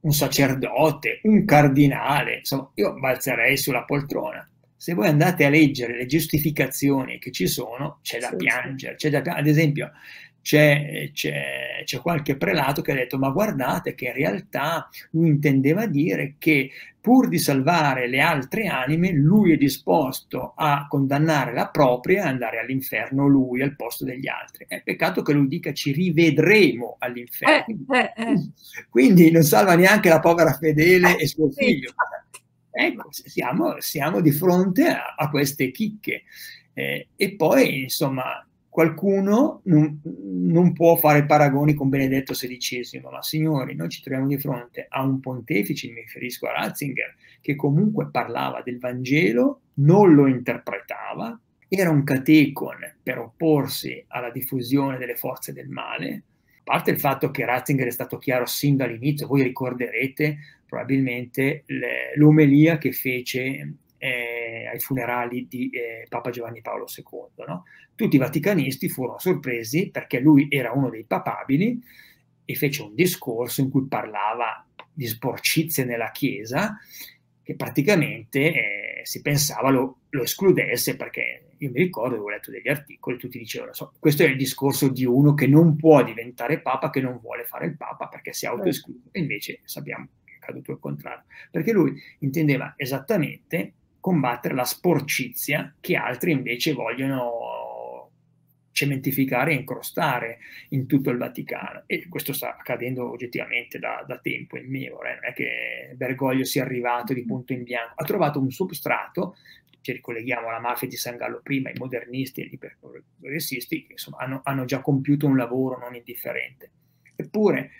un sacerdote, un cardinale, insomma, io balzerei sulla poltrona se voi andate a leggere le giustificazioni che ci sono, c'è da sì, piangere, c'è da piangere. Ad esempio, c'è, c'è, c'è, qualche prelato che ha detto ma guardate che in realtà lui intendeva dire che pur di salvare le altre anime lui è disposto a condannare la propria e andare all'inferno lui al posto degli altri. È peccato che lui dica ci rivedremo all'inferno. Eh, eh, eh. Quindi non salva neanche la povera fedele e suo figlio. Ecco, siamo, siamo di fronte a, a queste chicche. Eh, e poi, insomma, qualcuno non, non, può fare paragoni con Benedetto XVI, ma signori, noi ci troviamo di fronte a un pontefice, mi riferisco a Ratzinger, che comunque parlava del Vangelo, non lo interpretava, era un catecon per opporsi alla diffusione delle forze del male, a parte il fatto che Ratzinger è stato chiaro sin dall'inizio, voi ricorderete probabilmente l'omelia che fece eh, ai funerali di eh, Papa Giovanni Paolo II. No? Tutti i vaticanisti furono sorpresi perché lui era uno dei papabili e fece un discorso in cui parlava di sporcizie nella Chiesa che praticamente eh, si pensava lo, lo, escludesse perché io mi ricordo, avevo letto degli articoli, tutti dicevano, so, questo è il discorso di uno che non può diventare papa, che non vuole fare il papa perché si autoesclude, e invece sappiamo che è accaduto il contrario, perché lui intendeva esattamente combattere la sporcizia che altri invece vogliono cementificare e incrostare in tutto il Vaticano. E questo sta accadendo oggettivamente da, da tempo in memore, non è che Bergoglio sia arrivato di punto in bianco, ha trovato un substrato, ci ricolleghiamo alla mafia di San Gallo prima, i modernisti e i progressisti che insomma hanno, hanno già compiuto un lavoro non indifferente. Eppure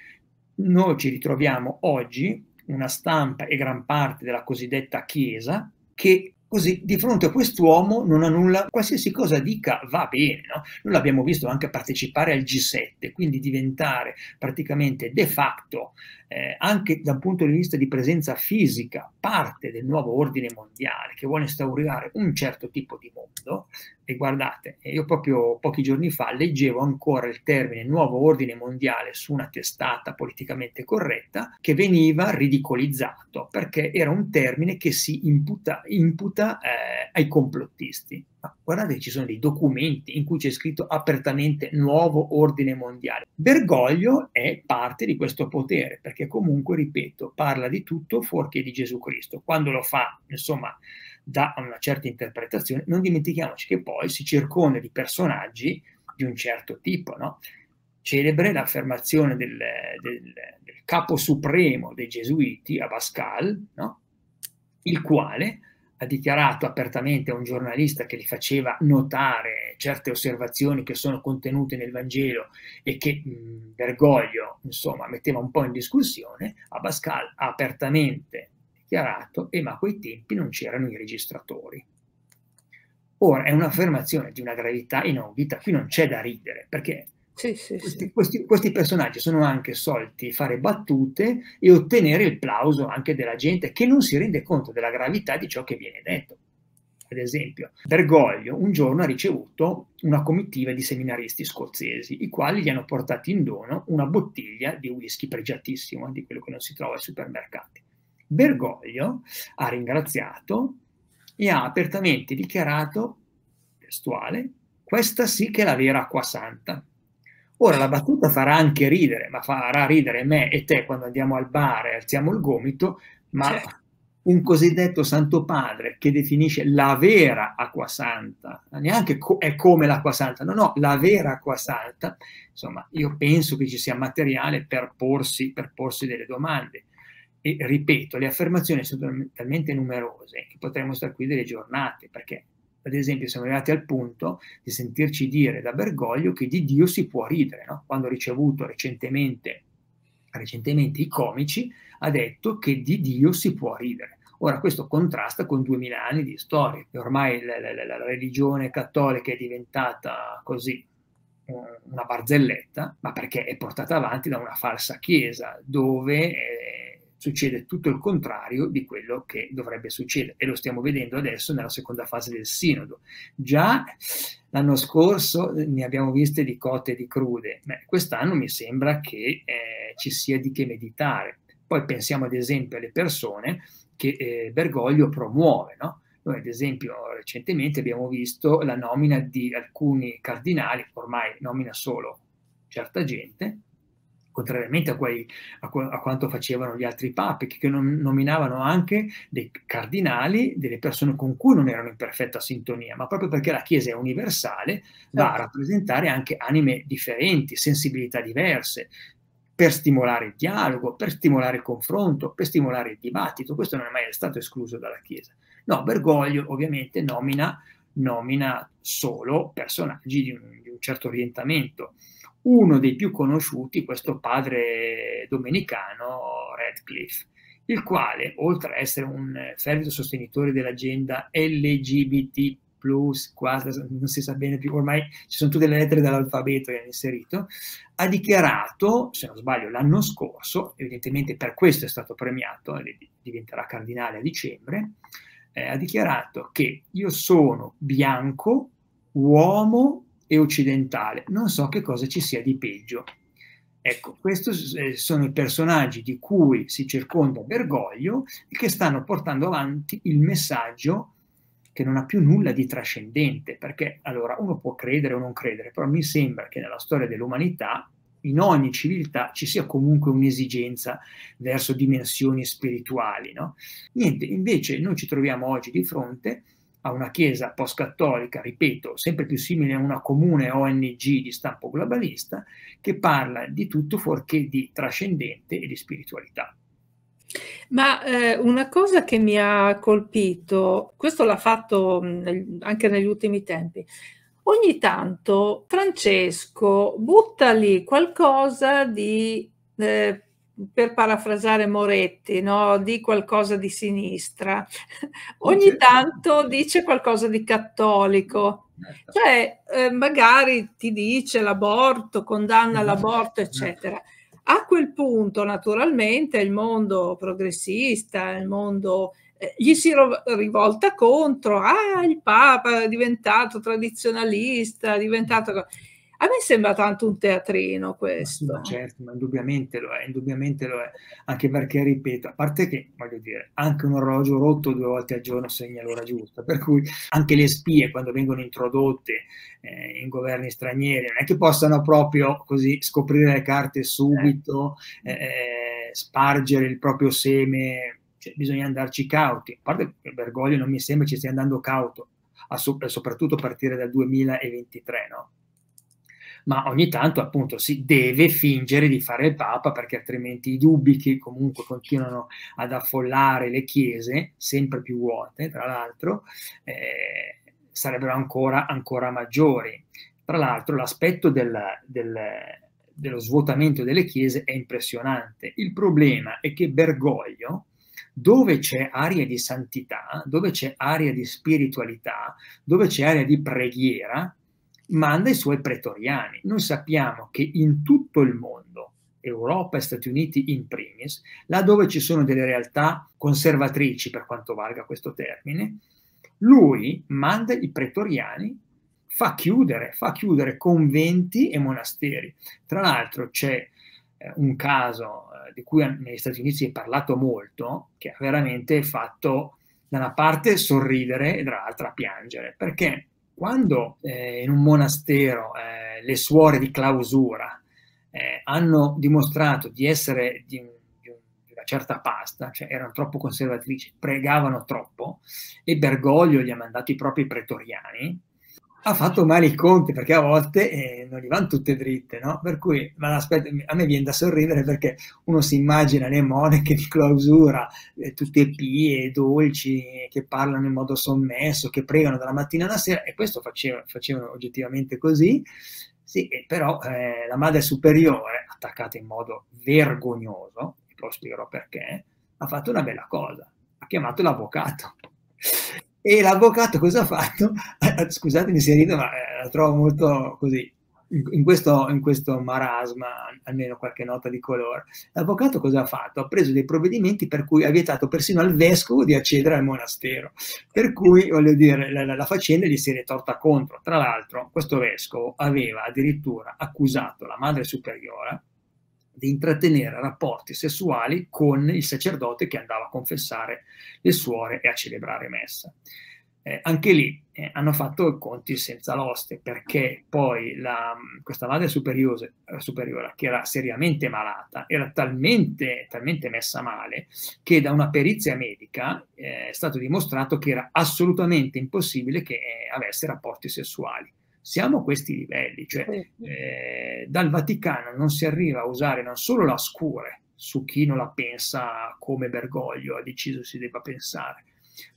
noi ci ritroviamo oggi una stampa e gran parte della cosiddetta Chiesa che Così di fronte a quest'uomo non ha nulla, qualsiasi cosa dica va bene. No? Noi l'abbiamo visto anche partecipare al G7, quindi diventare praticamente de facto, eh, anche dal punto di vista di presenza fisica, parte del nuovo ordine mondiale che vuole instaurare un certo tipo di mondo. E guardate, io proprio pochi giorni fa leggevo ancora il termine nuovo ordine mondiale su una testata politicamente corretta che veniva ridicolizzato perché era un termine che si imputa, imputa eh, ai complottisti. Ma guardate, ci sono dei documenti in cui c'è scritto apertamente nuovo ordine mondiale. Bergoglio è parte di questo potere perché comunque, ripeto, parla di tutto fuorché di Gesù Cristo. Quando lo fa, insomma, dà una certa interpretazione, non dimentichiamoci che poi si circonda di personaggi di un certo tipo, no? Celebre l'affermazione del, del, del capo supremo dei gesuiti, Abascal, no? il quale ha dichiarato apertamente a un giornalista che gli faceva notare certe osservazioni che sono contenute nel Vangelo e che mh, Bergoglio, insomma, metteva un po' in discussione, Abascal ha apertamente dichiarato, e ma a quei tempi non c'erano i registratori. Ora, è un'affermazione di una gravità inaudita, qui non c'è da ridere, perché sì, sì, questi, sì. Questi, questi, personaggi sono anche soliti fare battute e ottenere il plauso anche della gente che non si rende conto della gravità di ciò che viene detto. Ad esempio, Bergoglio un giorno ha ricevuto una comitiva di seminaristi scozzesi, i quali gli hanno portato in dono una bottiglia di whisky pregiatissimo, di quello che non si trova ai supermercati. Bergoglio ha ringraziato e ha apertamente dichiarato, testuale, questa sì che è la vera acqua santa. Ora la battuta farà anche ridere, ma farà ridere me e te quando andiamo al bar e alziamo il gomito, ma certo. un cosiddetto santo padre che definisce la vera acqua santa, neanche co- è come l'acqua santa, no, no, la vera acqua santa, insomma, io penso che ci sia materiale per porsi, per porsi delle domande. E ripeto, le affermazioni sono talmente numerose che potremmo stare qui delle giornate, perché ad esempio siamo arrivati al punto di sentirci dire da Bergoglio che di Dio si può ridere, no? quando ha ricevuto recentemente, recentemente i comici, ha detto che di Dio si può ridere. Ora questo contrasta con duemila anni di storia, ormai la, la, la, religione cattolica è diventata così una barzelletta, ma perché è portata avanti da una falsa chiesa dove eh, succede tutto il contrario di quello che dovrebbe succedere e lo stiamo vedendo adesso nella seconda fase del sinodo. Già l'anno scorso ne abbiamo viste di cotte e di crude, quest'anno mi sembra che eh, ci sia di che meditare. Poi pensiamo ad esempio alle persone che eh, Bergoglio promuove, no? Noi ad esempio recentemente abbiamo visto la nomina di alcuni cardinali, ormai nomina solo certa gente, contrariamente a, quei, a, a, quanto facevano gli altri papi, che nominavano anche dei cardinali, delle persone con cui non erano in perfetta sintonia, ma proprio perché la Chiesa è universale, va a certo. rappresentare anche anime differenti, sensibilità diverse, per stimolare il dialogo, per stimolare il confronto, per stimolare il dibattito. Questo non è mai stato escluso dalla Chiesa. No, Bergoglio ovviamente nomina, nomina solo personaggi di un, di un certo orientamento uno dei più conosciuti, questo padre domenicano Radcliffe, il quale, oltre a essere un fervido sostenitore dell'agenda LGBT, quasi non si sa bene più, ormai ci sono tutte le lettere dell'alfabeto che hanno inserito, ha dichiarato, se non sbaglio, l'anno scorso, evidentemente per questo è stato premiato, diventerà cardinale a dicembre, eh, ha dichiarato che io sono bianco, uomo e occidentale. Non so che cosa ci sia di peggio. Ecco, questi eh, sono i personaggi di cui si circonda Bergoglio e che stanno portando avanti il messaggio che non ha più nulla di trascendente, perché allora uno può credere o non credere, però mi sembra che nella storia dell'umanità, in ogni civiltà, ci sia comunque un'esigenza verso dimensioni spirituali. No? Niente, invece noi ci troviamo oggi di fronte una chiesa post-cattolica, ripeto, sempre più simile a una comune ONG di stampo globalista, che parla di tutto fuorché di trascendente e di spiritualità. Ma eh, una cosa che mi ha colpito, questo l'ha fatto nel, anche negli ultimi tempi, ogni tanto Francesco butta lì qualcosa di, eh, per parafrasare Moretti, no? di qualcosa di sinistra, ogni tanto dice qualcosa di cattolico. Cioè, eh, magari ti dice l'aborto, condanna l'aborto, eccetera. A quel punto, naturalmente, il mondo progressista, il mondo eh, gli si rivolta contro, ah, il Papa è diventato tradizionalista, è diventato... A me sembra tanto un teatrino questo. Ma certo, ma indubbiamente lo è, indubbiamente lo è, anche perché, ripeto, a parte che, voglio dire, anche un orologio rotto due volte al giorno segna l'ora giusta, per cui anche le spie, quando vengono introdotte eh, in governi stranieri, non è che possano proprio così scoprire le carte subito, eh, eh, spargere il proprio seme, cioè, bisogna andarci cauti. A parte che Bergoglio non mi sembra ci stia andando cauto, soprattutto a partire dal 2023, no? Ma ogni tanto appunto si deve fingere di fare il Papa perché altrimenti i dubbi che comunque continuano ad affollare le chiese, sempre più vuote tra l'altro, eh, sarebbero ancora, ancora maggiori. Tra l'altro l'aspetto del, del, dello svuotamento delle chiese è impressionante. Il problema è che Bergoglio, dove c'è aria di santità, dove c'è aria di spiritualità, dove c'è aria di preghiera, manda i suoi pretoriani. Noi sappiamo che in tutto il mondo, Europa e Stati Uniti in primis, là dove ci sono delle realtà conservatrici, per quanto valga questo termine, lui manda i pretoriani, fa chiudere, fa chiudere conventi e monasteri. Tra l'altro c'è eh, un caso eh, di cui negli Stati Uniti si è parlato molto, che ha veramente fatto da una parte sorridere e dall'altra piangere, perché quando eh, in un monastero eh, le suore di clausura eh, hanno dimostrato di essere di, di, un, di, una certa pasta, cioè erano troppo conservatrici, pregavano troppo, e Bergoglio gli ha mandato i propri pretoriani, ha fatto male i conti perché a volte eh, non gli vanno tutte dritte, no? Per cui, ma aspetta, a me viene da sorridere perché uno si immagina le monache di clausura, eh, tutte pie, dolci, che parlano in modo sommesso, che pregano dalla mattina alla sera, e questo faceva, facevano oggettivamente così. Sì, però eh, la madre superiore, attaccata in modo vergognoso, e poi spiegherò perché, ha fatto una bella cosa, ha chiamato l'avvocato e l'avvocato cosa ha fatto? <laughs> Scusatemi se rido, ma eh, la trovo molto così, in questo, in questo, marasma, almeno qualche nota di colore. L'avvocato cosa ha fatto? Ha preso dei provvedimenti per cui ha vietato persino al vescovo di accedere al monastero. Per cui, voglio dire, la, la faccenda gli si è ritorta contro. Tra l'altro, questo vescovo aveva addirittura accusato la madre superiore di intrattenere rapporti sessuali con il sacerdote che andava a confessare le suore e a celebrare messa. Eh, anche lì eh, hanno fatto i conti senza l'oste perché poi la, questa madre superiore, superiore, che era seriamente malata era talmente, talmente, messa male che da una perizia medica eh, è stato dimostrato che era assolutamente impossibile che eh, avesse rapporti sessuali siamo a questi livelli, cioè eh, dal Vaticano non si arriva a usare non solo la scure su chi non la pensa come Bergoglio ha deciso si debba pensare,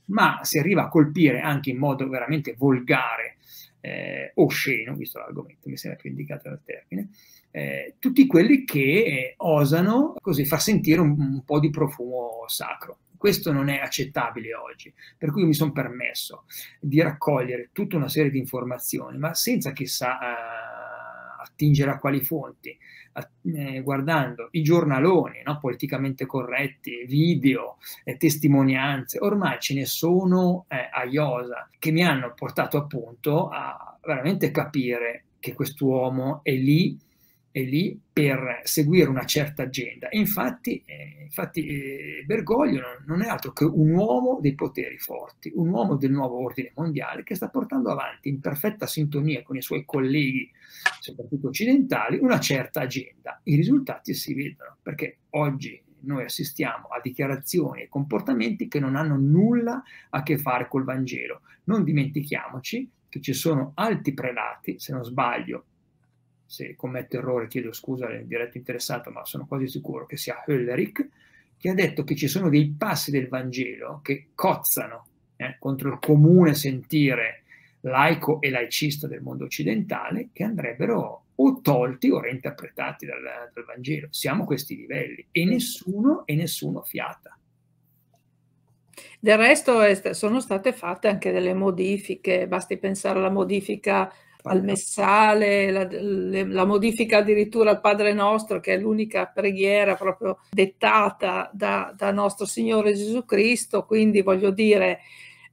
ma si arriva a colpire anche in modo veramente volgare, eh, osceno, visto l'argomento, mi sembra più indicato dal termine, eh, tutti quelli che eh, osano così far sentire un, un po' di profumo sacro. Questo non è accettabile oggi, per cui mi sono permesso di raccogliere tutta una serie di informazioni, ma senza chissà uh, attingere a quali fonti, a, eh, guardando i giornaloni no, politicamente corretti, video, eh, testimonianze, ormai ce ne sono eh, a iosa che mi hanno portato appunto a veramente capire che quest'uomo è lì è lì per seguire una certa agenda. Infatti, eh, infatti eh, Bergoglio non, è altro che un uomo dei poteri forti, un uomo del nuovo ordine mondiale che sta portando avanti in perfetta sintonia con i suoi colleghi, soprattutto occidentali, una certa agenda. I risultati si vedono perché oggi noi assistiamo a dichiarazioni e comportamenti che non hanno nulla a che fare col Vangelo. Non dimentichiamoci che ci sono alti prelati, se non sbaglio, se commetto errore chiedo scusa al diretto interessato, ma sono quasi sicuro che sia Höllerich, che ha detto che ci sono dei passi del Vangelo che cozzano eh, contro il comune sentire laico e laicista del mondo occidentale che andrebbero o tolti o reinterpretati dal, dal Vangelo. Siamo a questi livelli e nessuno, e nessuno fiata. Del resto sono state fatte anche delle modifiche, basti pensare alla modifica al messale, la, la, modifica addirittura al Padre Nostro, che è l'unica preghiera proprio dettata da, da nostro Signore Gesù Cristo, quindi voglio dire,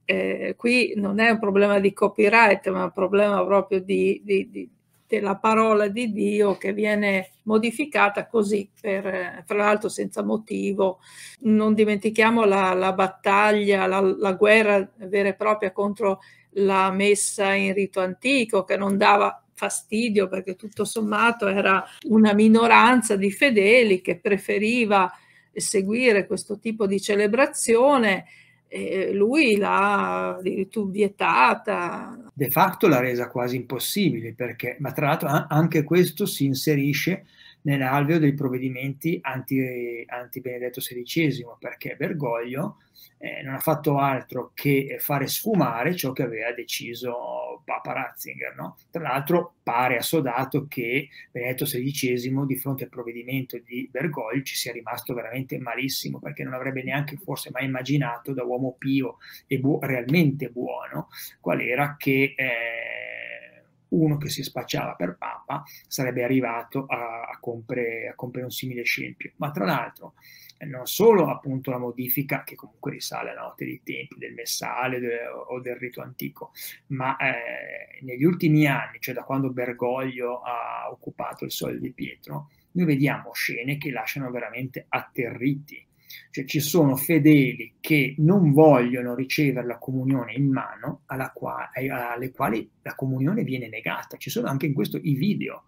eh, qui non è un problema di copyright, ma è un problema proprio di, di, di della parola di Dio che viene modificata così, per, fra l'altro senza motivo. Non dimentichiamo la, la battaglia, la, la, guerra vera e propria contro la messa in rito antico che non dava fastidio perché tutto sommato era una minoranza di fedeli che preferiva seguire questo tipo di celebrazione e lui l'ha addirittura vietata. De facto l'ha resa quasi impossibile, perché, ma tra l'altro anche questo si inserisce nell'alveo dei provvedimenti anti, anti Benedetto XVI, perché Bergoglio eh, non ha fatto altro che fare sfumare ciò che aveva deciso Papa Ratzinger. No? Tra l'altro pare assodato che Benedetto XVI di fronte al provvedimento di Bergoglio ci sia rimasto veramente malissimo perché non avrebbe neanche forse mai immaginato da uomo pio e bu- realmente buono qual era che eh, uno che si spacciava per Papa sarebbe arrivato a, a, compiere, a un simile scempio. Ma tra l'altro non solo appunto la modifica che comunque risale alla notte dei tempi del messale de, o del rito antico, ma eh, negli ultimi anni, cioè da quando Bergoglio ha occupato il Sole di Pietro, noi vediamo scene che lasciano veramente atterriti. Cioè ci sono fedeli che non vogliono ricevere la comunione in mano, qua, alle quali la comunione viene negata. Ci sono anche in questo i video.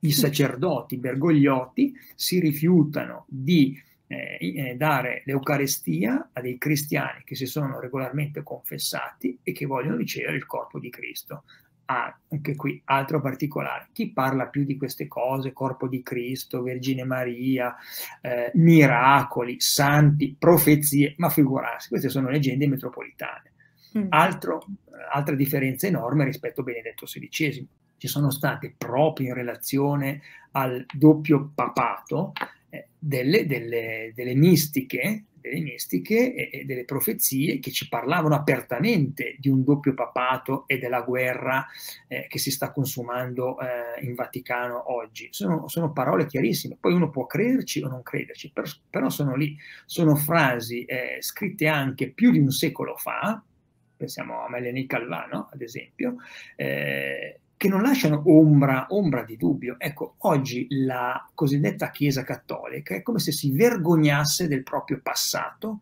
I sacerdoti bergogliotti si rifiutano di eh, eh, dare l'Eucarestia a dei cristiani che si sono regolarmente confessati e che vogliono ricevere il corpo di Cristo. Ah, anche qui altro particolare. Chi parla più di queste cose, corpo di Cristo, Vergine Maria, eh, miracoli, santi, profezie, ma figurarsi, queste sono leggende metropolitane. Mm. Altro, altra differenza enorme rispetto a Benedetto XVI. Ci sono state proprio in relazione al doppio papato eh, delle, delle, delle, mistiche, delle mistiche e, e, delle profezie che ci parlavano apertamente di un doppio papato e della guerra eh, che si sta consumando eh, in Vaticano oggi. Sono, sono, parole chiarissime, poi uno può crederci o non crederci, per, però sono lì, sono frasi eh, scritte anche più di un secolo fa, pensiamo a Melanie Calvano ad esempio, eh, che non lasciano ombra, ombra, di dubbio. Ecco, oggi la cosiddetta Chiesa cattolica è come se si vergognasse del proprio passato,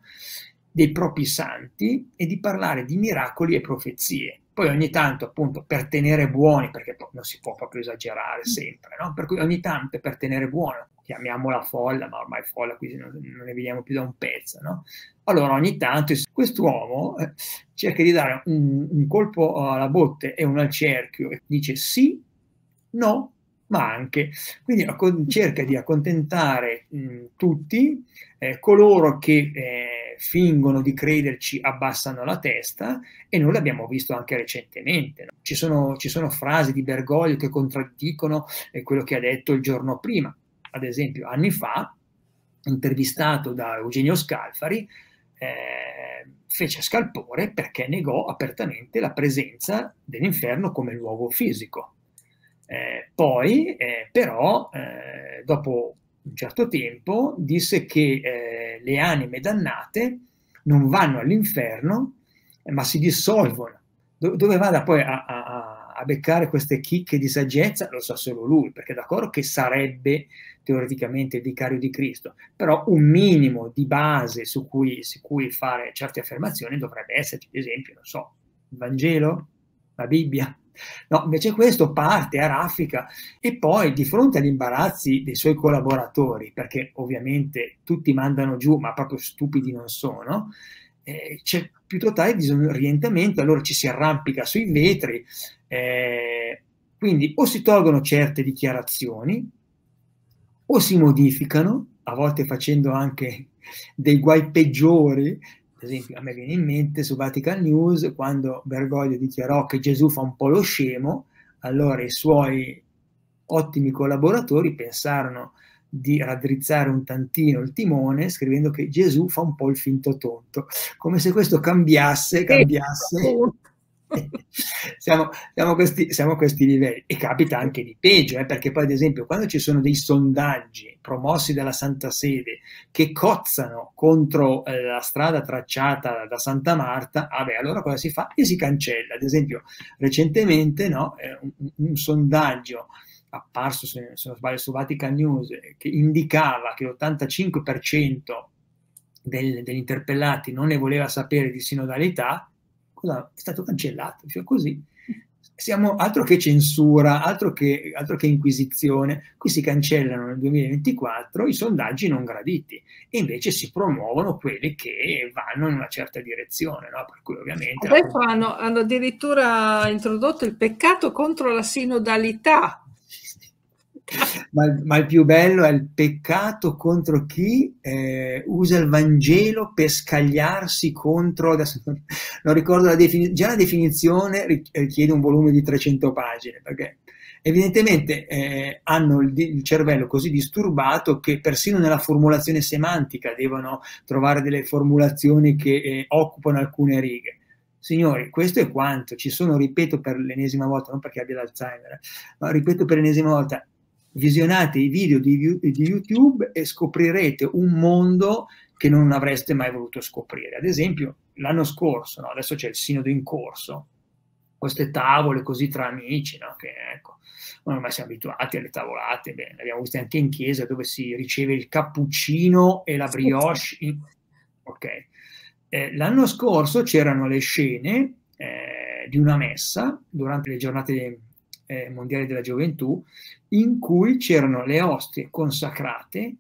dei propri santi e di parlare di miracoli e profezie. Poi ogni tanto, appunto, per tenere buoni, perché non si può proprio esagerare sempre, no? per cui ogni tanto per tenere buono, chiamiamola folla, ma ormai folla qui non, non ne vediamo più da un pezzo, no? Allora ogni tanto quest'uomo eh, cerca di dare un, un, colpo alla botte e uno al cerchio e dice sì, no, ma anche. Quindi cerca di accontentare mh, tutti, eh, coloro che eh, fingono di crederci abbassano la testa e noi l'abbiamo visto anche recentemente. No? Ci, sono, ci, sono, frasi di Bergoglio che contraddicono eh, quello che ha detto il giorno prima. Ad esempio, anni fa, intervistato da Eugenio Scalfari, eh, fece scalpore perché negò apertamente la presenza dell'inferno come luogo fisico. Eh, poi, eh, però, eh, dopo un certo tempo, disse che eh, le anime dannate non vanno all'inferno, ma si dissolvono. Do- dove vada poi a, a, a beccare queste chicche di saggezza lo sa solo lui, perché d'accordo che sarebbe teoreticamente il vicario di Cristo, però un minimo di base su cui, su cui fare certe affermazioni dovrebbe esserci, ad esempio, non so, il Vangelo, la Bibbia, No, invece questo parte a raffica e poi di fronte agli imbarazzi dei suoi collaboratori, perché ovviamente tutti mandano giù, ma proprio stupidi non sono, eh, c'è più totale disorientamento, allora ci si arrampica sui vetri, eh, quindi o si tolgono certe dichiarazioni o si modificano, a volte facendo anche dei guai peggiori, ad esempio a me viene in mente su Vatican News quando Bergoglio dichiarò che Gesù fa un po' lo scemo, allora i suoi ottimi collaboratori pensarono di raddrizzare un tantino il timone scrivendo che Gesù fa un po' il finto tonto, come se questo cambiasse, cambiasse. <laughs> siamo, siamo, questi, siamo, a questi livelli e capita anche di peggio, eh, perché poi ad esempio quando ci sono dei sondaggi promossi dalla Santa Sede che cozzano contro eh, la strada tracciata da Santa Marta, ah beh, allora cosa si fa? E si cancella. Ad esempio recentemente no, eh, un, un sondaggio apparso, se non sbaglio, su Vatican News, che indicava che l'85% del, degli interpellati non ne voleva sapere di sinodalità, cosa, è stato cancellato, cioè così. Siamo altro che censura, altro che, altro che inquisizione, qui si cancellano nel 2024 i sondaggi non graditi e invece si promuovono quelli che vanno in una certa direzione, no? per cui ovviamente... Adesso hanno, hanno addirittura introdotto il peccato contro la sinodalità, ma, ma, il più bello è il peccato contro chi eh, usa il Vangelo per scagliarsi contro, adesso non, ricordo la definizione, già la definizione richiede un volume di 300 pagine, perché evidentemente eh, hanno il, il, cervello così disturbato che persino nella formulazione semantica devono trovare delle formulazioni che eh, occupano alcune righe. Signori, questo è quanto, ci sono, ripeto per l'ennesima volta, non perché abbia l'Alzheimer, ma ripeto per l'ennesima volta, visionate i video di, di YouTube e scoprirete un mondo che non avreste mai voluto scoprire. Ad esempio, l'anno scorso, no? adesso c'è il sinodo in corso, queste tavole così tra amici, no? che ecco, non ormai siamo abituati alle tavolate, beh, le abbiamo viste anche in chiesa dove si riceve il cappuccino e la brioche. In... Ok. Eh, l'anno scorso c'erano le scene eh, di una messa durante le giornate eh, mondiali della gioventù in cui c'erano le ostie consacrate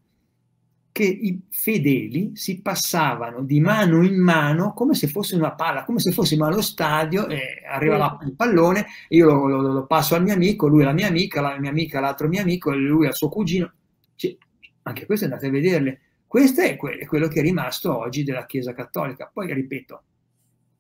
che i fedeli si passavano di mano in mano come se fosse una palla, come se fossimo allo stadio e arriva il pallone, io lo, lo, lo, passo al mio amico, lui alla mia amica, la mia amica all'altro mio amico, lui al suo cugino. Cioè, anche questo andate a vederle. Questo è, que- è quello che è rimasto oggi della Chiesa Cattolica. Poi ripeto,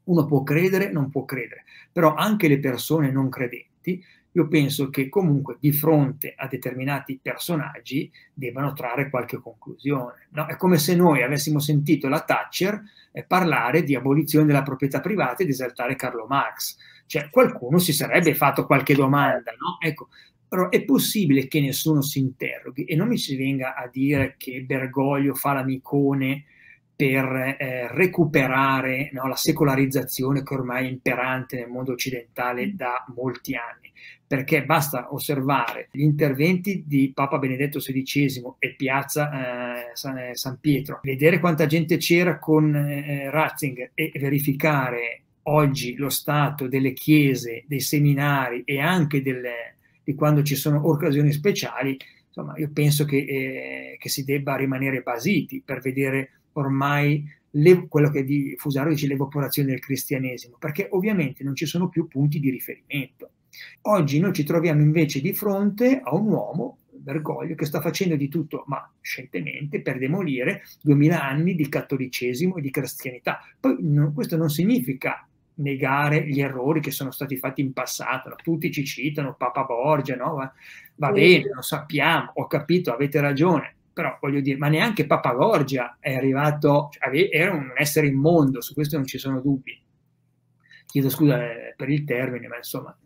uno può credere, non può credere, però anche le persone non credenti io penso che comunque di fronte a determinati personaggi debbano trarre qualche conclusione. No? È come se noi avessimo sentito la Thatcher eh, parlare di abolizione della proprietà privata ed esaltare Carlo Marx. Cioè qualcuno si sarebbe fatto qualche domanda, no? Ecco, però è possibile che nessuno si interroghi e non mi si venga a dire che Bergoglio fa l'amicone per eh, recuperare no, la secolarizzazione che ormai è imperante nel mondo occidentale da molti anni. Perché basta osservare gli interventi di Papa Benedetto XVI e Piazza eh, San, eh, San, Pietro, vedere quanta gente c'era con eh, Ratzinger e verificare oggi lo stato delle chiese, dei seminari e anche delle, di quando ci sono occasioni speciali, insomma, io penso che, eh, che si debba rimanere basiti per vedere ormai le, quello che di Fusaro dice l'evaporazione del cristianesimo, perché ovviamente non ci sono più punti di riferimento. Oggi noi ci troviamo invece di fronte a un uomo, Bergoglio, che sta facendo di tutto, ma scientemente, per demolire duemila anni di cattolicesimo e di cristianità. Poi no, questo non significa negare gli errori che sono stati fatti in passato. No? Tutti ci citano Papa Borgia, no? va, va bene, lo sappiamo, ho capito, avete ragione, però voglio dire, ma neanche Papa Borgia è arrivato, cioè, era un essere immondo, su questo non ci sono dubbi. Chiedo scusa eh, per il termine, ma insomma,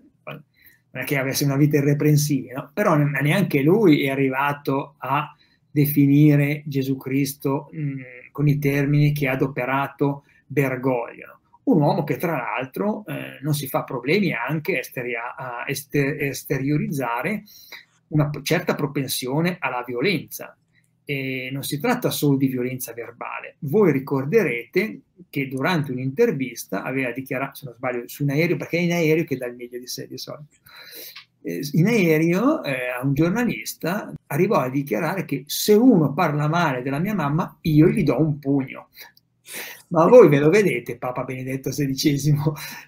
non è che avesse una vita irreprensibile, no? però neanche lui è arrivato a definire Gesù Cristo mh, con i termini che ha adoperato Bergoglio. Un uomo che tra l'altro eh, non si fa problemi anche a ester- esteriorizzare una certa propensione alla violenza. E non si tratta solo di violenza verbale. Voi ricorderete che durante un'intervista aveva dichiarato, se non sbaglio, su un aereo, perché è in aereo che dà il meglio di sé di solito, eh, in aereo eh, a un giornalista arrivò a dichiarare che se uno parla male della mia mamma io gli do un pugno. Ma voi ve lo vedete, Papa Benedetto XVI,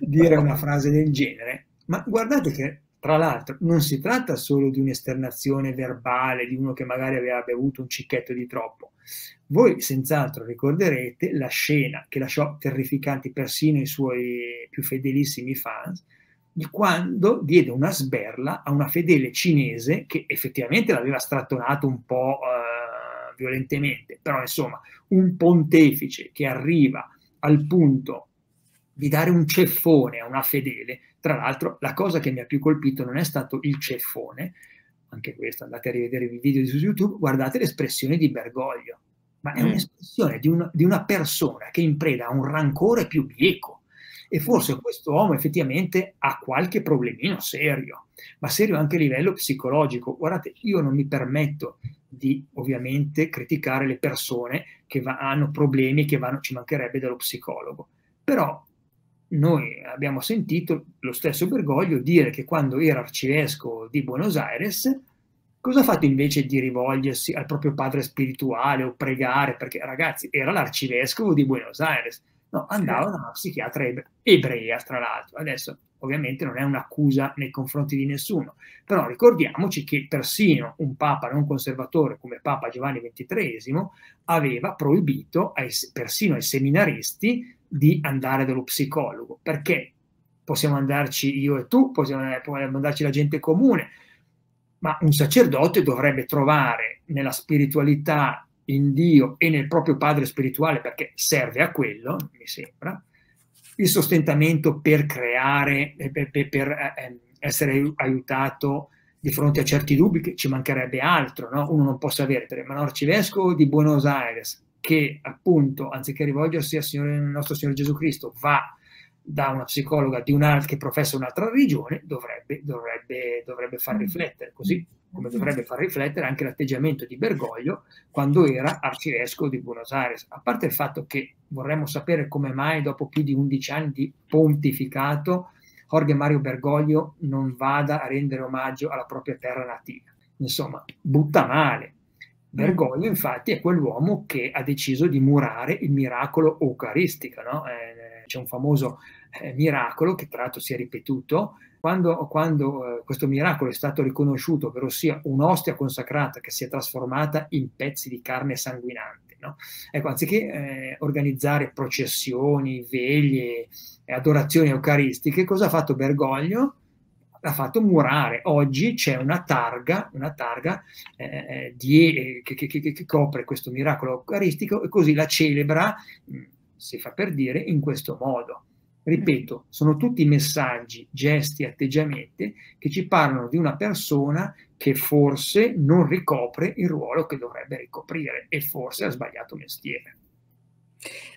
dire una frase del genere? Ma guardate che, tra l'altro, non si tratta solo di un'esternazione verbale di uno che magari aveva bevuto un cicchetto di troppo. Voi senz'altro ricorderete la scena che lasciò terrificanti persino i suoi più fedelissimi fans, di quando diede una sberla a una fedele cinese che effettivamente l'aveva strattonato un po' eh, violentemente, però insomma un pontefice che arriva al punto di dare un ceffone a una fedele, tra l'altro la cosa che mi ha più colpito non è stato il ceffone, anche questo andate a rivedere i video su YouTube, guardate l'espressione di Bergoglio, ma è mm. un'espressione di, un, di una persona che in preda a un rancore più bieco, e forse questo uomo effettivamente ha qualche problemino serio, ma serio anche a livello psicologico. Guardate, io non mi permetto di ovviamente criticare le persone che hanno problemi che vanno, ci mancherebbe dallo psicologo, però noi abbiamo sentito lo stesso Bergoglio dire che quando era arcivescovo di Buenos Aires, cosa ha fatto invece di rivolgersi al proprio padre spirituale o pregare? Perché ragazzi, era l'arcivescovo di Buenos Aires, No, andava da una psichiatra ebrea, tra l'altro. Adesso ovviamente non è un'accusa nei confronti di nessuno, però ricordiamoci che persino un papa non conservatore come Papa Giovanni XXIII aveva proibito ai, persino ai seminaristi di andare dallo psicologo, perché possiamo andarci io e tu, possiamo, andarci la gente comune, ma un sacerdote dovrebbe trovare nella spiritualità in Dio e nel proprio padre spirituale perché serve a quello, mi sembra, il sostentamento per creare, per, per, per eh, essere aiutato di fronte a certi dubbi che ci mancherebbe altro, no? uno non può sapere, per il arcivescovo di Buenos Aires, che appunto, anziché rivolgersi al Signore, nostro Signore Gesù Cristo, va da una psicologa di un che professa un'altra religione, dovrebbe, dovrebbe, dovrebbe far riflettere, così come dovrebbe far riflettere anche l'atteggiamento di Bergoglio quando era arcivescovo di Buenos Aires. A parte il fatto che vorremmo sapere come mai dopo più di 11 anni di pontificato Jorge Mario Bergoglio non vada a rendere omaggio alla propria terra nativa. Insomma, butta male. Bergoglio infatti è quell'uomo che ha deciso di murare il miracolo eucaristico. No? Eh, c'è un famoso eh, miracolo che tra l'altro si è ripetuto quando, quando eh, questo miracolo è stato riconosciuto, ovvero sia un'ostia consacrata che si è trasformata in pezzi di carne sanguinante, no? ecco, anziché eh, organizzare processioni, veglie, adorazioni eucaristiche, cosa ha fatto Bergoglio? L'ha fatto murare. Oggi c'è una targa, una targa eh, eh di, eh, che, che, che, copre questo miracolo eucaristico e così la celebra, mh, si fa per dire, in questo modo. Ripeto, sono tutti messaggi, gesti, atteggiamenti che ci parlano di una persona che forse non ricopre il ruolo che dovrebbe ricoprire e forse ha sbagliato mestiere.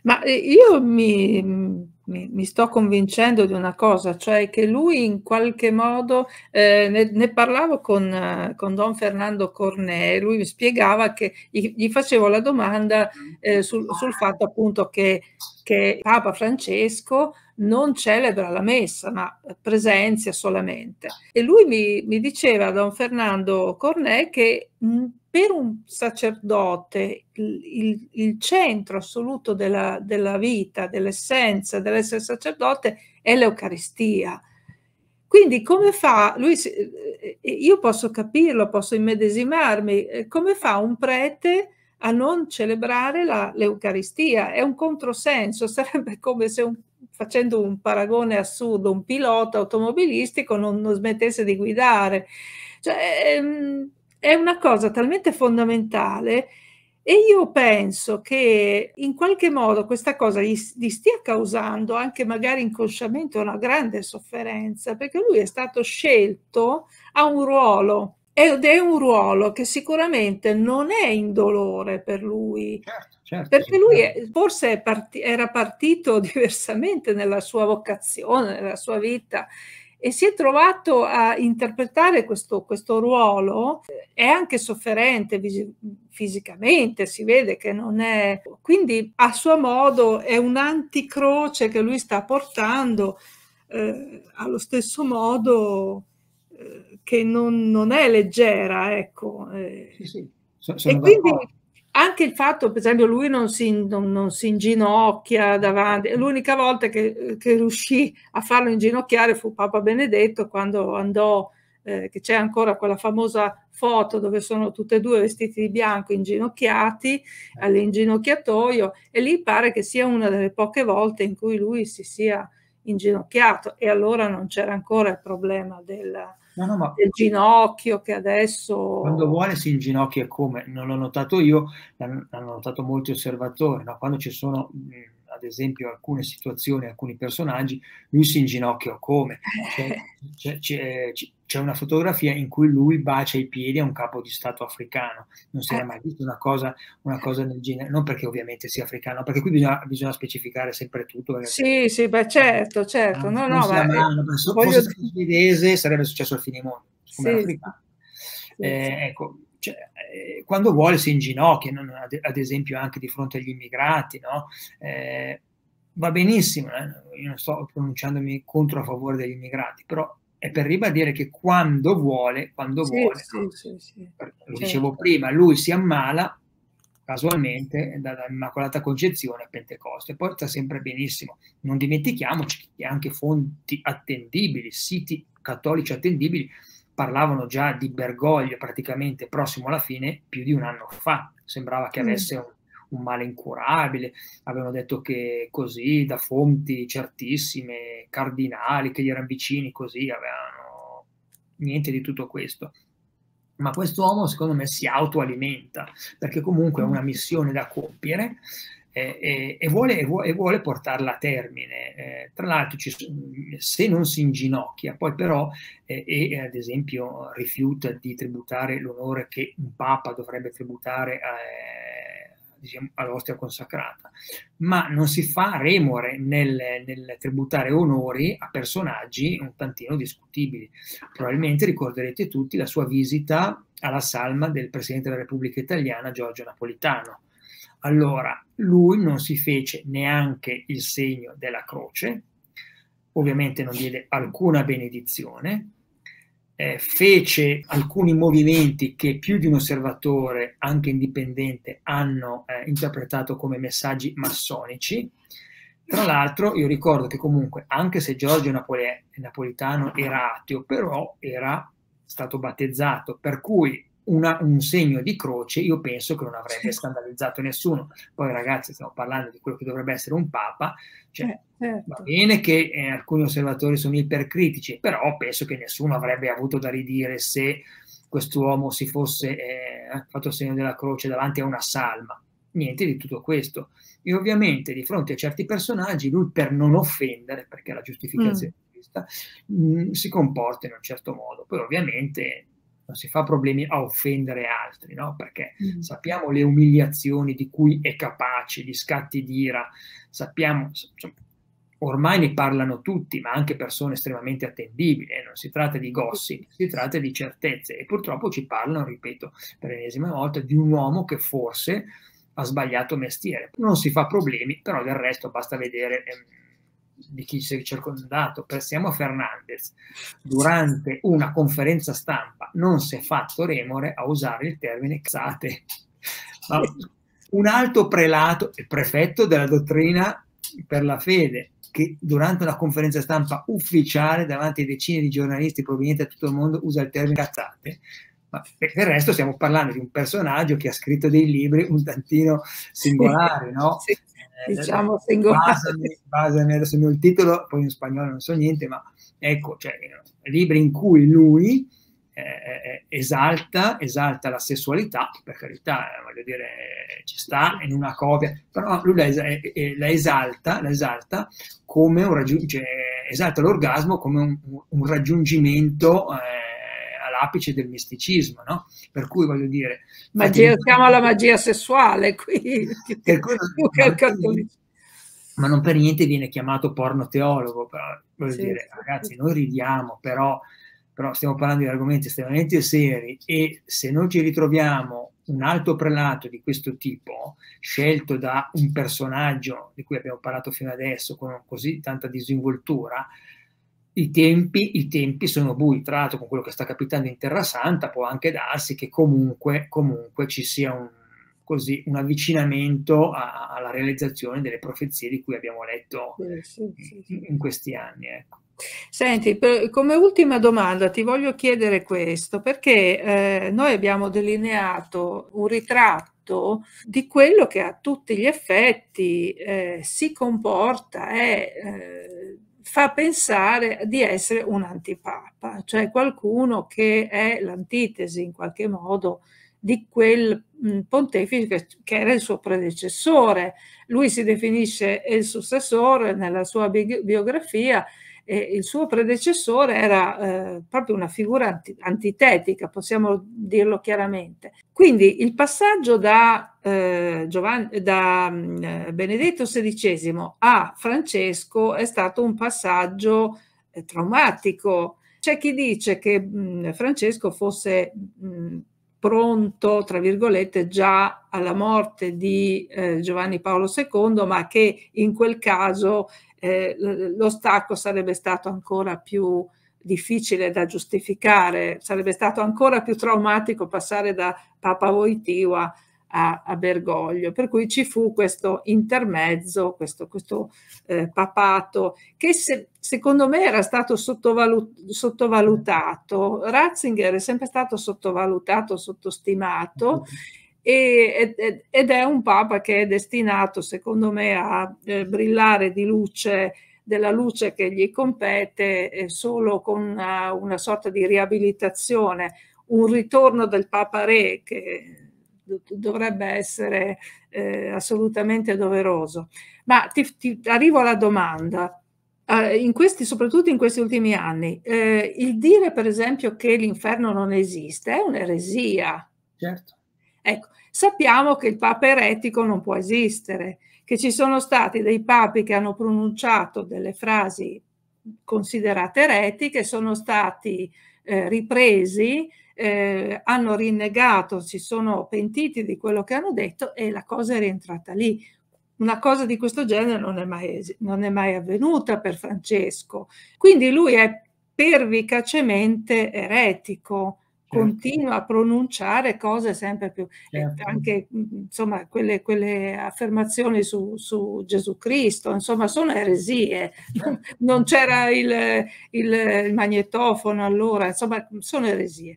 Ma eh, io mi, mi, mi, sto convincendo di una cosa, cioè che lui in qualche modo, eh, ne, ne, parlavo con, con, Don Fernando Cornè, lui mi spiegava che gli, gli facevo la domanda eh, sul, sul, fatto appunto che, che Papa Francesco non celebra la messa, ma presenzia solamente. E lui mi, mi diceva, Don Fernando Cornè, che per un sacerdote il, il, il centro assoluto della, della vita, dell'essenza dell'essere sacerdote è l'Eucaristia. Quindi come fa, lui, eh, io posso capirlo, posso immedesimarmi, eh, come fa un prete a non celebrare la, l'Eucaristia? È un controsenso, <laughs> sarebbe come se un, facendo un paragone assurdo, un pilota automobilistico non, non smettesse di guidare. Cioè, ehm, è una cosa talmente fondamentale e io penso che in qualche modo questa cosa gli, gli, stia causando anche magari inconsciamente una grande sofferenza, perché lui è stato scelto a un ruolo ed è un ruolo che sicuramente non è indolore per lui. Certo, certo, perché lui è, forse è part- era partito <laughs> diversamente nella sua vocazione, nella sua vita e si è trovato a interpretare questo, questo ruolo, è anche sofferente fisicamente, si vede che non è... Quindi a suo modo è un anticroce che lui sta portando eh, allo stesso modo eh, che non, non, è leggera, ecco. Eh. Sì, sì. So, e quindi anche il fatto, per esempio, lui non si, non, non si inginocchia davanti, l'unica volta che, che, riuscì a farlo inginocchiare fu Papa Benedetto quando andò, eh, che c'è ancora quella famosa foto dove sono tutte e due vestiti di bianco inginocchiati all'inginocchiatoio e lì pare che sia una delle poche volte in cui lui si sia inginocchiato e allora non c'era ancora il problema della, no, no, ma del ginocchio che adesso... Quando vuole si inginocchia come? Non l'ho notato io, l'hanno, notato molti osservatori, no? quando ci sono ad esempio alcune situazioni, alcuni personaggi, lui si inginocchia come? C'è, <laughs> c'è, c'è, c'è, una fotografia in cui lui bacia i piedi a un capo di Stato africano, non si era mai visto una cosa, una cosa del genere, non perché ovviamente sia africano, perché qui bisogna, bisogna specificare sempre tutto. Sì, sì, beh certo, certo, no, no, ma... Mano, se voglio... fosse svedese sarebbe successo al finimondo, come sì, eh, sì. Ecco, cioè, eh, quando vuole si inginocchia, no? ad, ad, esempio anche di fronte agli immigrati, no? eh, va benissimo, eh? io non sto pronunciandomi contro a favore degli immigrati, però è per ribadire che quando vuole, quando sì, vuole, sì, no? sì, lo certo. dicevo prima, lui si ammala casualmente dall'Immacolata Concezione a Pentecoste, poi sta sempre benissimo. Non dimentichiamoci che anche fonti attendibili, siti cattolici attendibili, parlavano già di Bergoglio praticamente prossimo alla fine più di un anno fa. Sembrava che avesse un, un male incurabile, avevano detto che così da fonti certissime, cardinali che gli erano vicini, così avevano niente di tutto questo. Ma quest'uomo secondo me si autoalimenta perché comunque ha una missione da compiere e, e, vuole, e, vuole, portarla a termine. Eh, tra l'altro, ci, se non si inginocchia, poi però, eh, e ad esempio rifiuta di tributare l'onore che un papa dovrebbe tributare eh, diciamo, all'ostia consacrata, ma non si fa remore nel, nel tributare onori a personaggi un tantino discutibili. Probabilmente ricorderete tutti la sua visita alla salma del Presidente della Repubblica Italiana Giorgio Napolitano allora, lui non si fece neanche il segno della croce, ovviamente non diede alcuna benedizione, eh, fece alcuni movimenti che più di un osservatore, anche indipendente, hanno eh, interpretato come messaggi massonici. Tra l'altro, io ricordo che comunque, anche se Giorgio Napole- Napolitano era ateo, però era stato battezzato, per cui una, un segno di croce, io penso che non avrebbe scandalizzato nessuno. Poi ragazzi, stiamo parlando di quello che dovrebbe essere un papa, cioè, eh, certo. va bene che eh, alcuni osservatori sono ipercritici, però penso che nessuno avrebbe avuto da ridire se quest'uomo si fosse eh, fatto segno della croce davanti a una salma. Niente di tutto questo. E ovviamente di fronte a certi personaggi, lui per non offendere, perché la giustificazione mm. è questa, mh, si comporta in un certo modo. Poi ovviamente non si fa problemi a offendere altri, no? perché mm. sappiamo le umiliazioni di cui è capace, gli scatti di ira, sappiamo, cioè, ormai ne parlano tutti, ma anche persone estremamente attendibili, eh? non si tratta di gossip, si tratta di certezze e purtroppo ci parlano, ripeto, per l'ennesima volta, di un uomo che forse ha sbagliato mestiere. Non si fa problemi, però del resto basta vedere... Eh, di chi si è circondato, pensiamo a Fernandez, durante una conferenza stampa non si è fatto remore a usare il termine cazzate. un alto prelato, il prefetto della dottrina per la fede, che durante una conferenza stampa ufficiale davanti a decine di giornalisti provenienti da tutto il mondo usa il termine cazzate, ma il resto stiamo parlando di un personaggio che ha scritto dei libri un tantino singolari, no? Sì diciamo singolare. Basano, adesso il titolo, poi in spagnolo non so niente, ma ecco, cioè, libri in cui lui eh, eh, esalta, esalta la sessualità, per carità, eh, voglio dire, ci sta in una copia, però lui la, eh, eh, la esalta, la esalta come un raggiungimento, cioè, esalta l'orgasmo come un, un raggiungimento eh, all'apice del misticismo, no? Per cui voglio dire... Magia, siamo alla magia sessuale qui. <laughs> Per cui, ma non per niente viene chiamato porno teologo, però, voglio sì, dire, ragazzi, noi ridiamo, però, però stiamo parlando di argomenti estremamente seri e se noi ci ritroviamo un alto prelato di questo tipo, scelto da un personaggio di cui abbiamo parlato fino adesso, con così tanta disinvoltura, i tempi, i tempi sono bui. Tra l'altro, con quello che sta capitando in Terra Santa, può anche darsi che comunque, comunque ci sia un, così, un avvicinamento a, alla realizzazione delle profezie di cui abbiamo letto sì, sì, sì. in questi anni. Ecco. Senti, per, come ultima domanda ti voglio chiedere questo, perché eh, noi abbiamo delineato un ritratto di quello che a tutti gli effetti eh, si comporta e eh, fa pensare di essere un antipapa, cioè qualcuno che è l'antitesi in qualche modo di quel pontefice che era il suo predecessore. Lui si definisce il successore nella sua bi- biografia e il suo predecessore era eh, proprio una figura anti- antitetica, possiamo dirlo chiaramente. Quindi il passaggio da, eh, Giovanni, da eh, Benedetto XVI a Francesco è stato un passaggio eh, traumatico. C'è chi dice che mh, Francesco fosse mh, pronto, tra virgolette, già alla morte di eh, Giovanni Paolo II, ma che in quel caso eh, lo stacco sarebbe stato ancora più difficile da giustificare, sarebbe stato ancora più traumatico passare da Papa Voitiva a, a Bergoglio, per cui ci fu questo intermezzo, questo, questo eh, papato, che se, secondo me era stato sottovalut- sottovalutato. Ratzinger è sempre stato sottovalutato, sottostimato. E, ed, ed, è un papa che è destinato, secondo me, a eh, brillare di luce, della luce che gli compete, eh, solo con una, una, sorta di riabilitazione, un ritorno del Papa Re che dovrebbe essere eh, assolutamente doveroso. Ma ti, ti, arrivo alla domanda. Uh, in questi, soprattutto in questi ultimi anni, eh, il dire per esempio che l'inferno non esiste è un'eresia. Certo. Ecco, sappiamo che il Papa eretico non può esistere, che ci sono stati dei papi che hanno pronunciato delle frasi considerate eretiche, sono stati eh, ripresi eh, hanno rinnegato, si sono pentiti di quello che hanno detto e la cosa è rientrata lì. Una cosa di questo genere non è mai, non è mai avvenuta per Francesco. Quindi lui è pervicacemente eretico. Continua a pronunciare cose sempre più, certo. anche insomma quelle, quelle affermazioni su, su, Gesù Cristo, insomma sono eresie, certo. <laughs> non c'era il, il, il magnetofono allora, insomma sono eresie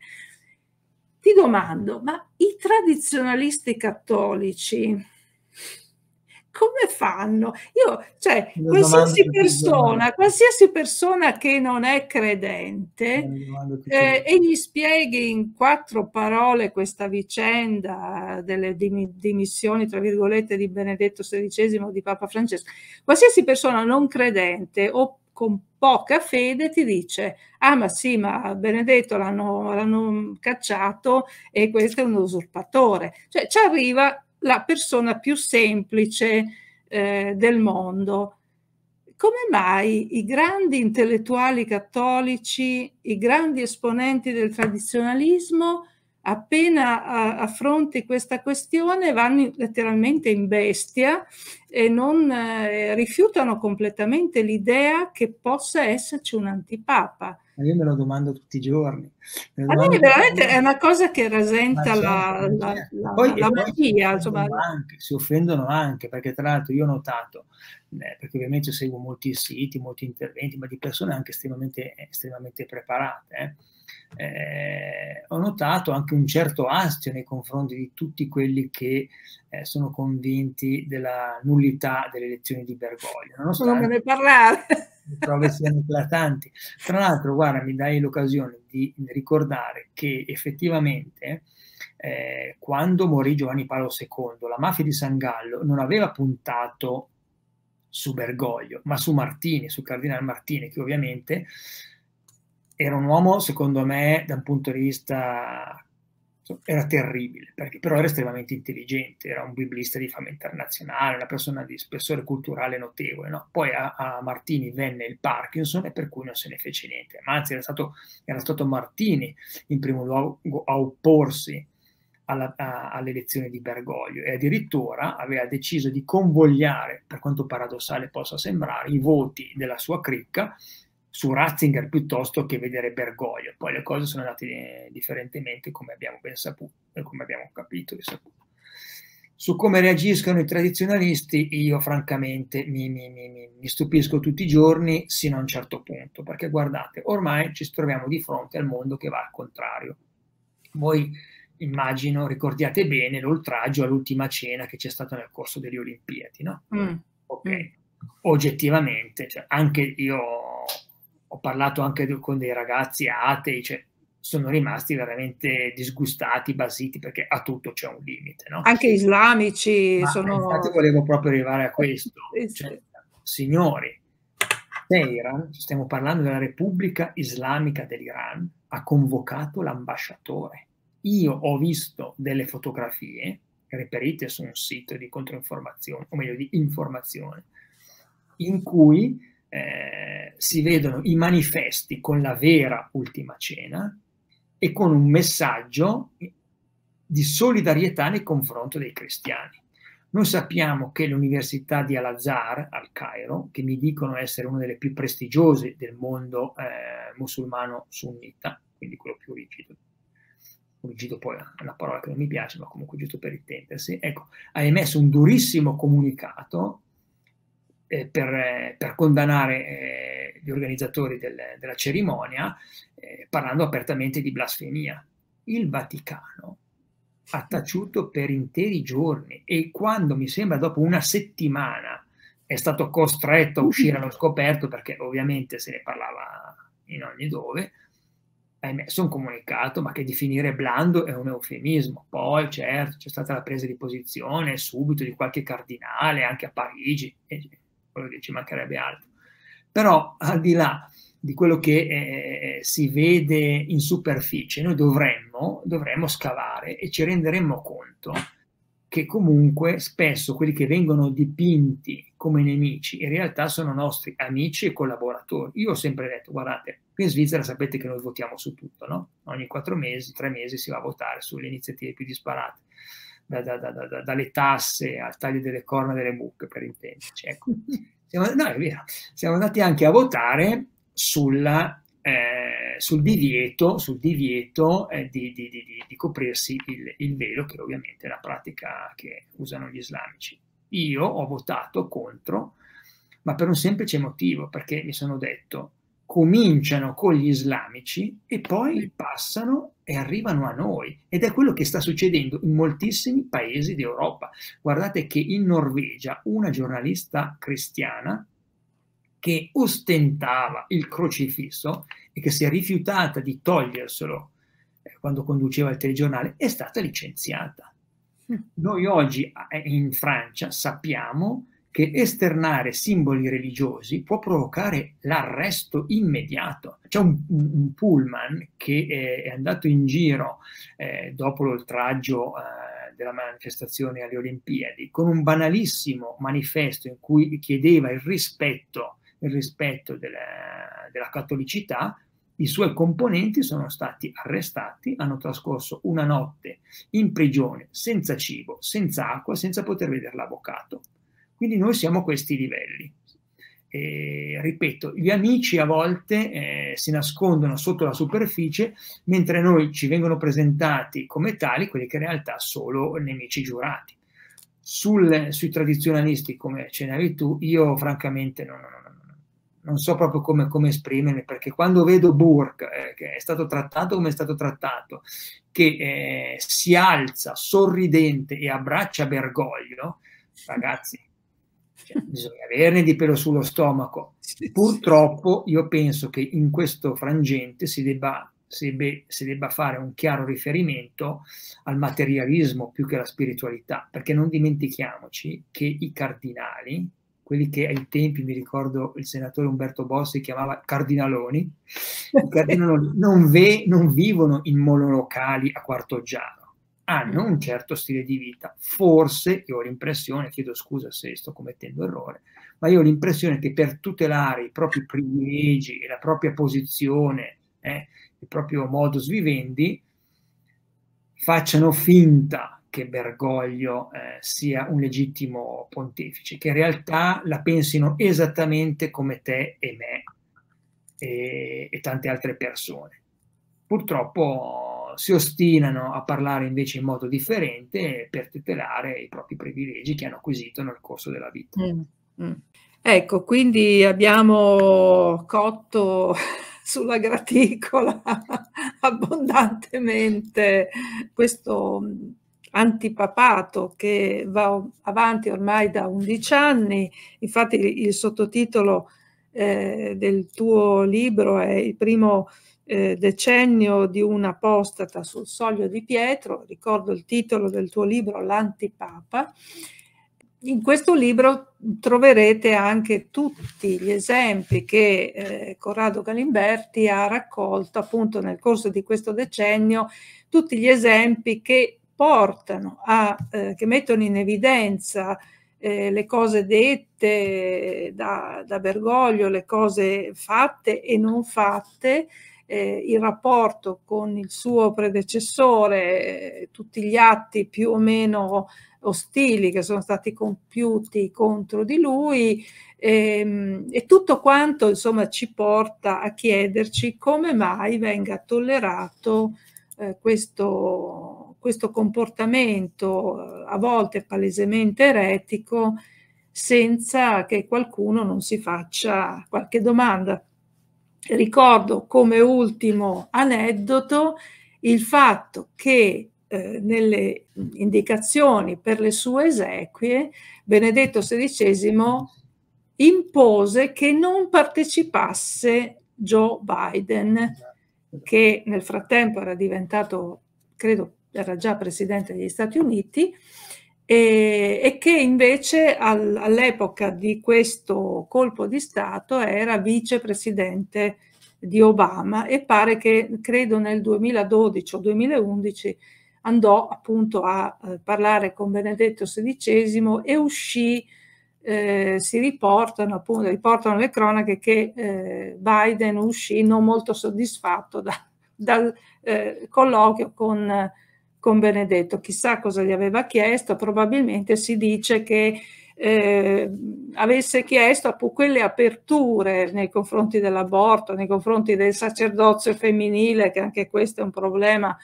ti domando, ma i tradizionalisti cattolici come fanno? Io, cioè, qualsiasi persona, qualsiasi persona che non è credente eh, e gli spieghi in quattro parole questa vicenda delle dimissioni, tra virgolette, di Benedetto XVI di Papa Francesco, qualsiasi persona non credente o con poca fede ti dice ah ma sì ma Benedetto l'hanno, l'hanno cacciato e questo è un usurpatore. Cioè ci arriva la persona più semplice eh, del mondo come mai i grandi intellettuali cattolici i grandi esponenti del tradizionalismo appena affronti questa questione vanno letteralmente in bestia e non eh, rifiutano completamente l'idea che possa esserci un antipapa. Io me lo domando tutti i giorni. A me veramente è una cosa che rasenta la, la, la, poi, la magia. Anche, si offendono anche, perché tra l'altro io ho notato, eh, perché ovviamente seguo molti siti, molti interventi, ma di persone anche estremamente, estremamente preparate. Eh eh, ho notato anche un certo astio nei confronti di tutti quelli che eh, sono convinti della nullità delle elezioni di Bergoglio. Non me ne parlare. Le prove siano eclatanti. Tra l'altro, guarda, mi dai l'occasione di ricordare che effettivamente eh, quando morì Giovanni Paolo II, la mafia di San Gallo non aveva puntato su Bergoglio, ma su Martini, su Cardinale Martini, che ovviamente era un uomo, secondo me, da un punto di vista era terribile, perché però era estremamente intelligente, era un biblista di fama internazionale, una persona di spessore culturale notevole. No? Poi a, a, Martini venne il Parkinson e per cui non se ne fece niente, ma anzi era stato, era stato Martini in primo luogo a opporsi all'elezione di Bergoglio e addirittura aveva deciso di convogliare, per quanto paradossale possa sembrare, i voti della sua cricca su Ratzinger piuttosto che vedere Bergoglio. Poi le cose sono andate eh, differentemente come abbiamo ben saputo e come abbiamo capito e saputo. Su come reagiscono i tradizionalisti io francamente mi, mi, mi, mi, stupisco tutti i giorni sino a un certo punto, perché guardate, ormai ci troviamo di fronte al mondo che va al contrario. Voi immagino ricordiate bene l'oltraggio all'ultima cena che c'è stato nel corso delle Olimpiadi, no? Mm. Ok. Mm. Oggettivamente, cioè, anche io ho parlato anche con dei ragazzi atei, cioè sono rimasti veramente disgustati, basiti, perché a tutto c'è un limite. No? Anche islamici Ma sono... Infatti volevo proprio arrivare a questo. Cioè, signori, Teheran, stiamo parlando della Repubblica Islamica dell'Iran, ha convocato l'ambasciatore. Io ho visto delle fotografie reperite su un sito di controinformazione, o meglio di informazione, in cui eh, si vedono i manifesti con la vera ultima cena e con un messaggio di solidarietà nei confronti dei cristiani. Noi sappiamo che l'Università di Al-Azhar al Cairo, che mi dicono essere una delle più prestigiose del mondo eh, musulmano sunnita, quindi quello più rigido, rigido poi è una parola che non mi piace, ma comunque giusto per intendersi, ecco, ha emesso un durissimo comunicato eh, per, per, condannare eh, gli organizzatori del, della cerimonia, eh, parlando apertamente di blasfemia. Il Vaticano ha taciuto per interi giorni e quando mi sembra dopo una settimana è stato costretto a uscire allo scoperto perché ovviamente se ne parlava in ogni dove, emesso un comunicato, ma che definire blando è un eufemismo. Poi, certo, c'è stata la presa di posizione subito di qualche cardinale, anche a Parigi, quello che ci mancherebbe altro. Però al di là di quello che eh, si vede in superficie, noi dovremmo, dovremmo scavare e ci renderemmo conto che comunque spesso quelli che vengono dipinti come nemici in realtà sono nostri amici e collaboratori. Io ho sempre detto, guardate, qui in Svizzera sapete che noi votiamo su tutto, no? Ogni quattro mesi, tre mesi si va a votare sulle iniziative più disparate da, da, da, dalle tasse al taglio delle corna delle mucche, per intenderci. Ecco. <laughs> Siamo, no, è vero, siamo andati anche a votare sulla, eh, sul divieto, sul divieto eh, di, di, di, di, coprirsi il, il velo, che ovviamente è la pratica che usano gli islamici. Io ho votato contro, ma per un semplice motivo, perché mi sono detto, cominciano con gli islamici e poi passano e arrivano a noi. Ed è quello che sta succedendo in moltissimi paesi d'Europa. Guardate che in Norvegia una giornalista cristiana che ostentava il crocifisso e che si è rifiutata di toglierselo eh, quando conduceva il telegiornale è stata licenziata. Mm. Noi oggi eh, in Francia sappiamo che esternare simboli religiosi può provocare l'arresto immediato. C'è un, un pullman che è, è, andato in giro eh, dopo l'oltraggio eh, della manifestazione alle Olimpiadi con un banalissimo manifesto in cui chiedeva il rispetto, il rispetto della, della cattolicità, i suoi componenti sono stati arrestati, hanno trascorso una notte in prigione senza cibo, senza acqua, senza poter vedere l'avvocato. Quindi noi siamo a questi livelli. E, ripeto, gli amici a volte eh, si nascondono sotto la superficie, mentre noi ci vengono presentati come tali quelli che in realtà sono nemici giurati. Sul, sui tradizionalisti, come cenavi tu, io francamente non, non, non so proprio come, come, esprimermi, perché quando vedo Burke, eh, che è stato trattato come è stato trattato, che eh, si alza sorridente e abbraccia Bergoglio, ragazzi, cioè, <laughs> bisogna averne di pelo sullo stomaco. Purtroppo io penso che in questo frangente si debba, si, debba, si debba fare un chiaro riferimento al materialismo più che alla spiritualità, perché non dimentichiamoci che i cardinali quelli che ai tempi, mi ricordo, il senatore Umberto Bossi chiamava cardinaloni, i cardinaloni non, ve, non vivono in monolocali a Quartoggiano, hanno un certo stile di vita. Forse, io ho l'impressione, chiedo scusa se sto commettendo errore, ma io ho l'impressione che per tutelare i propri privilegi e la propria posizione, eh, il proprio modus vivendi, facciano finta che Bergoglio eh, sia un legittimo pontefice, che in realtà la pensino esattamente come te e me e, e tante altre persone. Purtroppo si ostinano a parlare invece in modo differente per tutelare i propri privilegi che hanno acquisito nel corso della vita. Mm, mm. Ecco, quindi abbiamo cotto <laughs> sulla graticola <laughs> abbondantemente questo antipapato che va avanti ormai da 11 anni. Infatti il sottotitolo eh, del tuo libro è il primo eh, decennio di una apostata sul soglio di Pietro, ricordo il titolo del tuo libro, L'antipapa. In questo libro troverete anche tutti gli esempi che eh, Corrado Galimberti ha raccolto appunto nel corso di questo decennio, tutti gli esempi che portano a, eh, che mettono in evidenza eh, le cose dette da, da, Bergoglio, le cose fatte e non fatte, eh, il rapporto con il suo predecessore, tutti gli atti più o meno ostili che sono stati compiuti contro di lui ehm, e tutto quanto insomma ci porta a chiederci come mai venga tollerato eh, questo, questo comportamento eh, a volte palesemente eretico senza che qualcuno non si faccia qualche domanda. Ricordo come ultimo aneddoto il fatto che eh, nelle indicazioni per le sue esequie Benedetto XVI impose che non partecipasse Joe Biden che nel frattempo era diventato, credo, era già presidente degli Stati Uniti, e, e che invece al, all'epoca di questo colpo di Stato era vicepresidente di Obama e pare che credo nel 2012 o 2011 andò appunto a eh, parlare con Benedetto XVI e uscì eh, si riportano, appunto, riportano le cronache che eh, Biden uscì non molto soddisfatto da, dal eh, colloquio con, con, Benedetto. Chissà cosa gli aveva chiesto, probabilmente si dice che eh, avesse chiesto appunto, quelle aperture nei confronti dell'aborto, nei confronti del sacerdozio femminile, che anche questo è un problema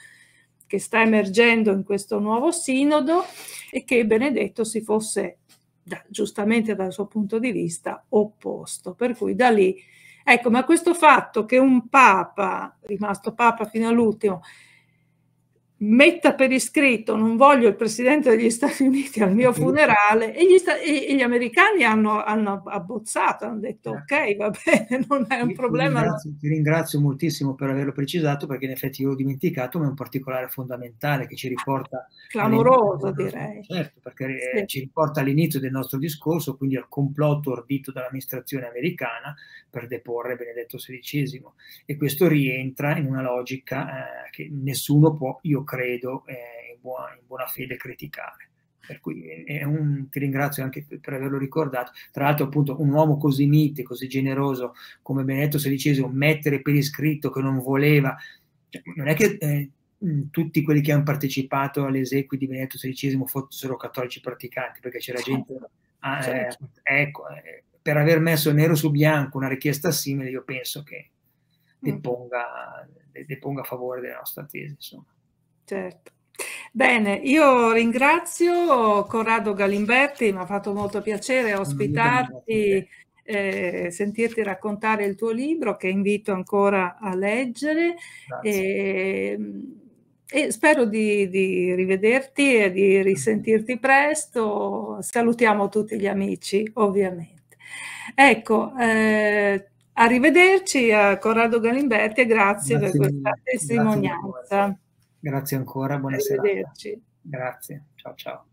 che sta emergendo in questo nuovo sinodo e che Benedetto si fosse da, giustamente dal suo punto di vista opposto. Per cui da lì, ecco, ma questo fatto che un papa, rimasto papa fino all'ultimo, metta per iscritto non voglio il presidente degli Stati Uniti al mio funerale e gli, sta- e gli americani hanno, hanno, abbozzato, hanno detto ok va bene, <laughs> non è un problema. Ti ringrazio, ti ringrazio, moltissimo per averlo precisato perché in effetti io l'ho dimenticato ma è un particolare fondamentale che ci riporta... Clamoroso direi. Certo, perché eh, sì. ci riporta all'inizio del nostro discorso, quindi al complotto ordito dall'amministrazione americana per deporre Benedetto XVI e questo rientra in una logica eh, che nessuno può, io credo, eh, in, buona, in, buona, fede criticare. Per cui un, ti ringrazio anche per averlo ricordato. Tra l'altro, appunto, un uomo così mite, così generoso come Benedetto XVI, mettere per iscritto che non voleva, cioè, non è che eh, tutti quelli che hanno partecipato alle esequie di Benedetto XVI fossero cattolici praticanti, perché c'era gente. Ah, eh, certo. ecco, eh, per aver messo nero su bianco una richiesta simile, io penso che mm. deponga, deponga a favore della nostra tesi. Insomma. Certo. Bene, io ringrazio Corrado Galimberti, mi ha fatto molto piacere ospitarti, eh, sentirti raccontare il tuo libro che invito ancora a leggere e, e, spero di, di, rivederti e di risentirti presto. Salutiamo tutti gli amici, ovviamente. Ecco, eh, arrivederci a Corrado Galimberti e grazie, grazie per questa testimonianza. Grazie ancora, buonasera. Grazie, ciao ciao.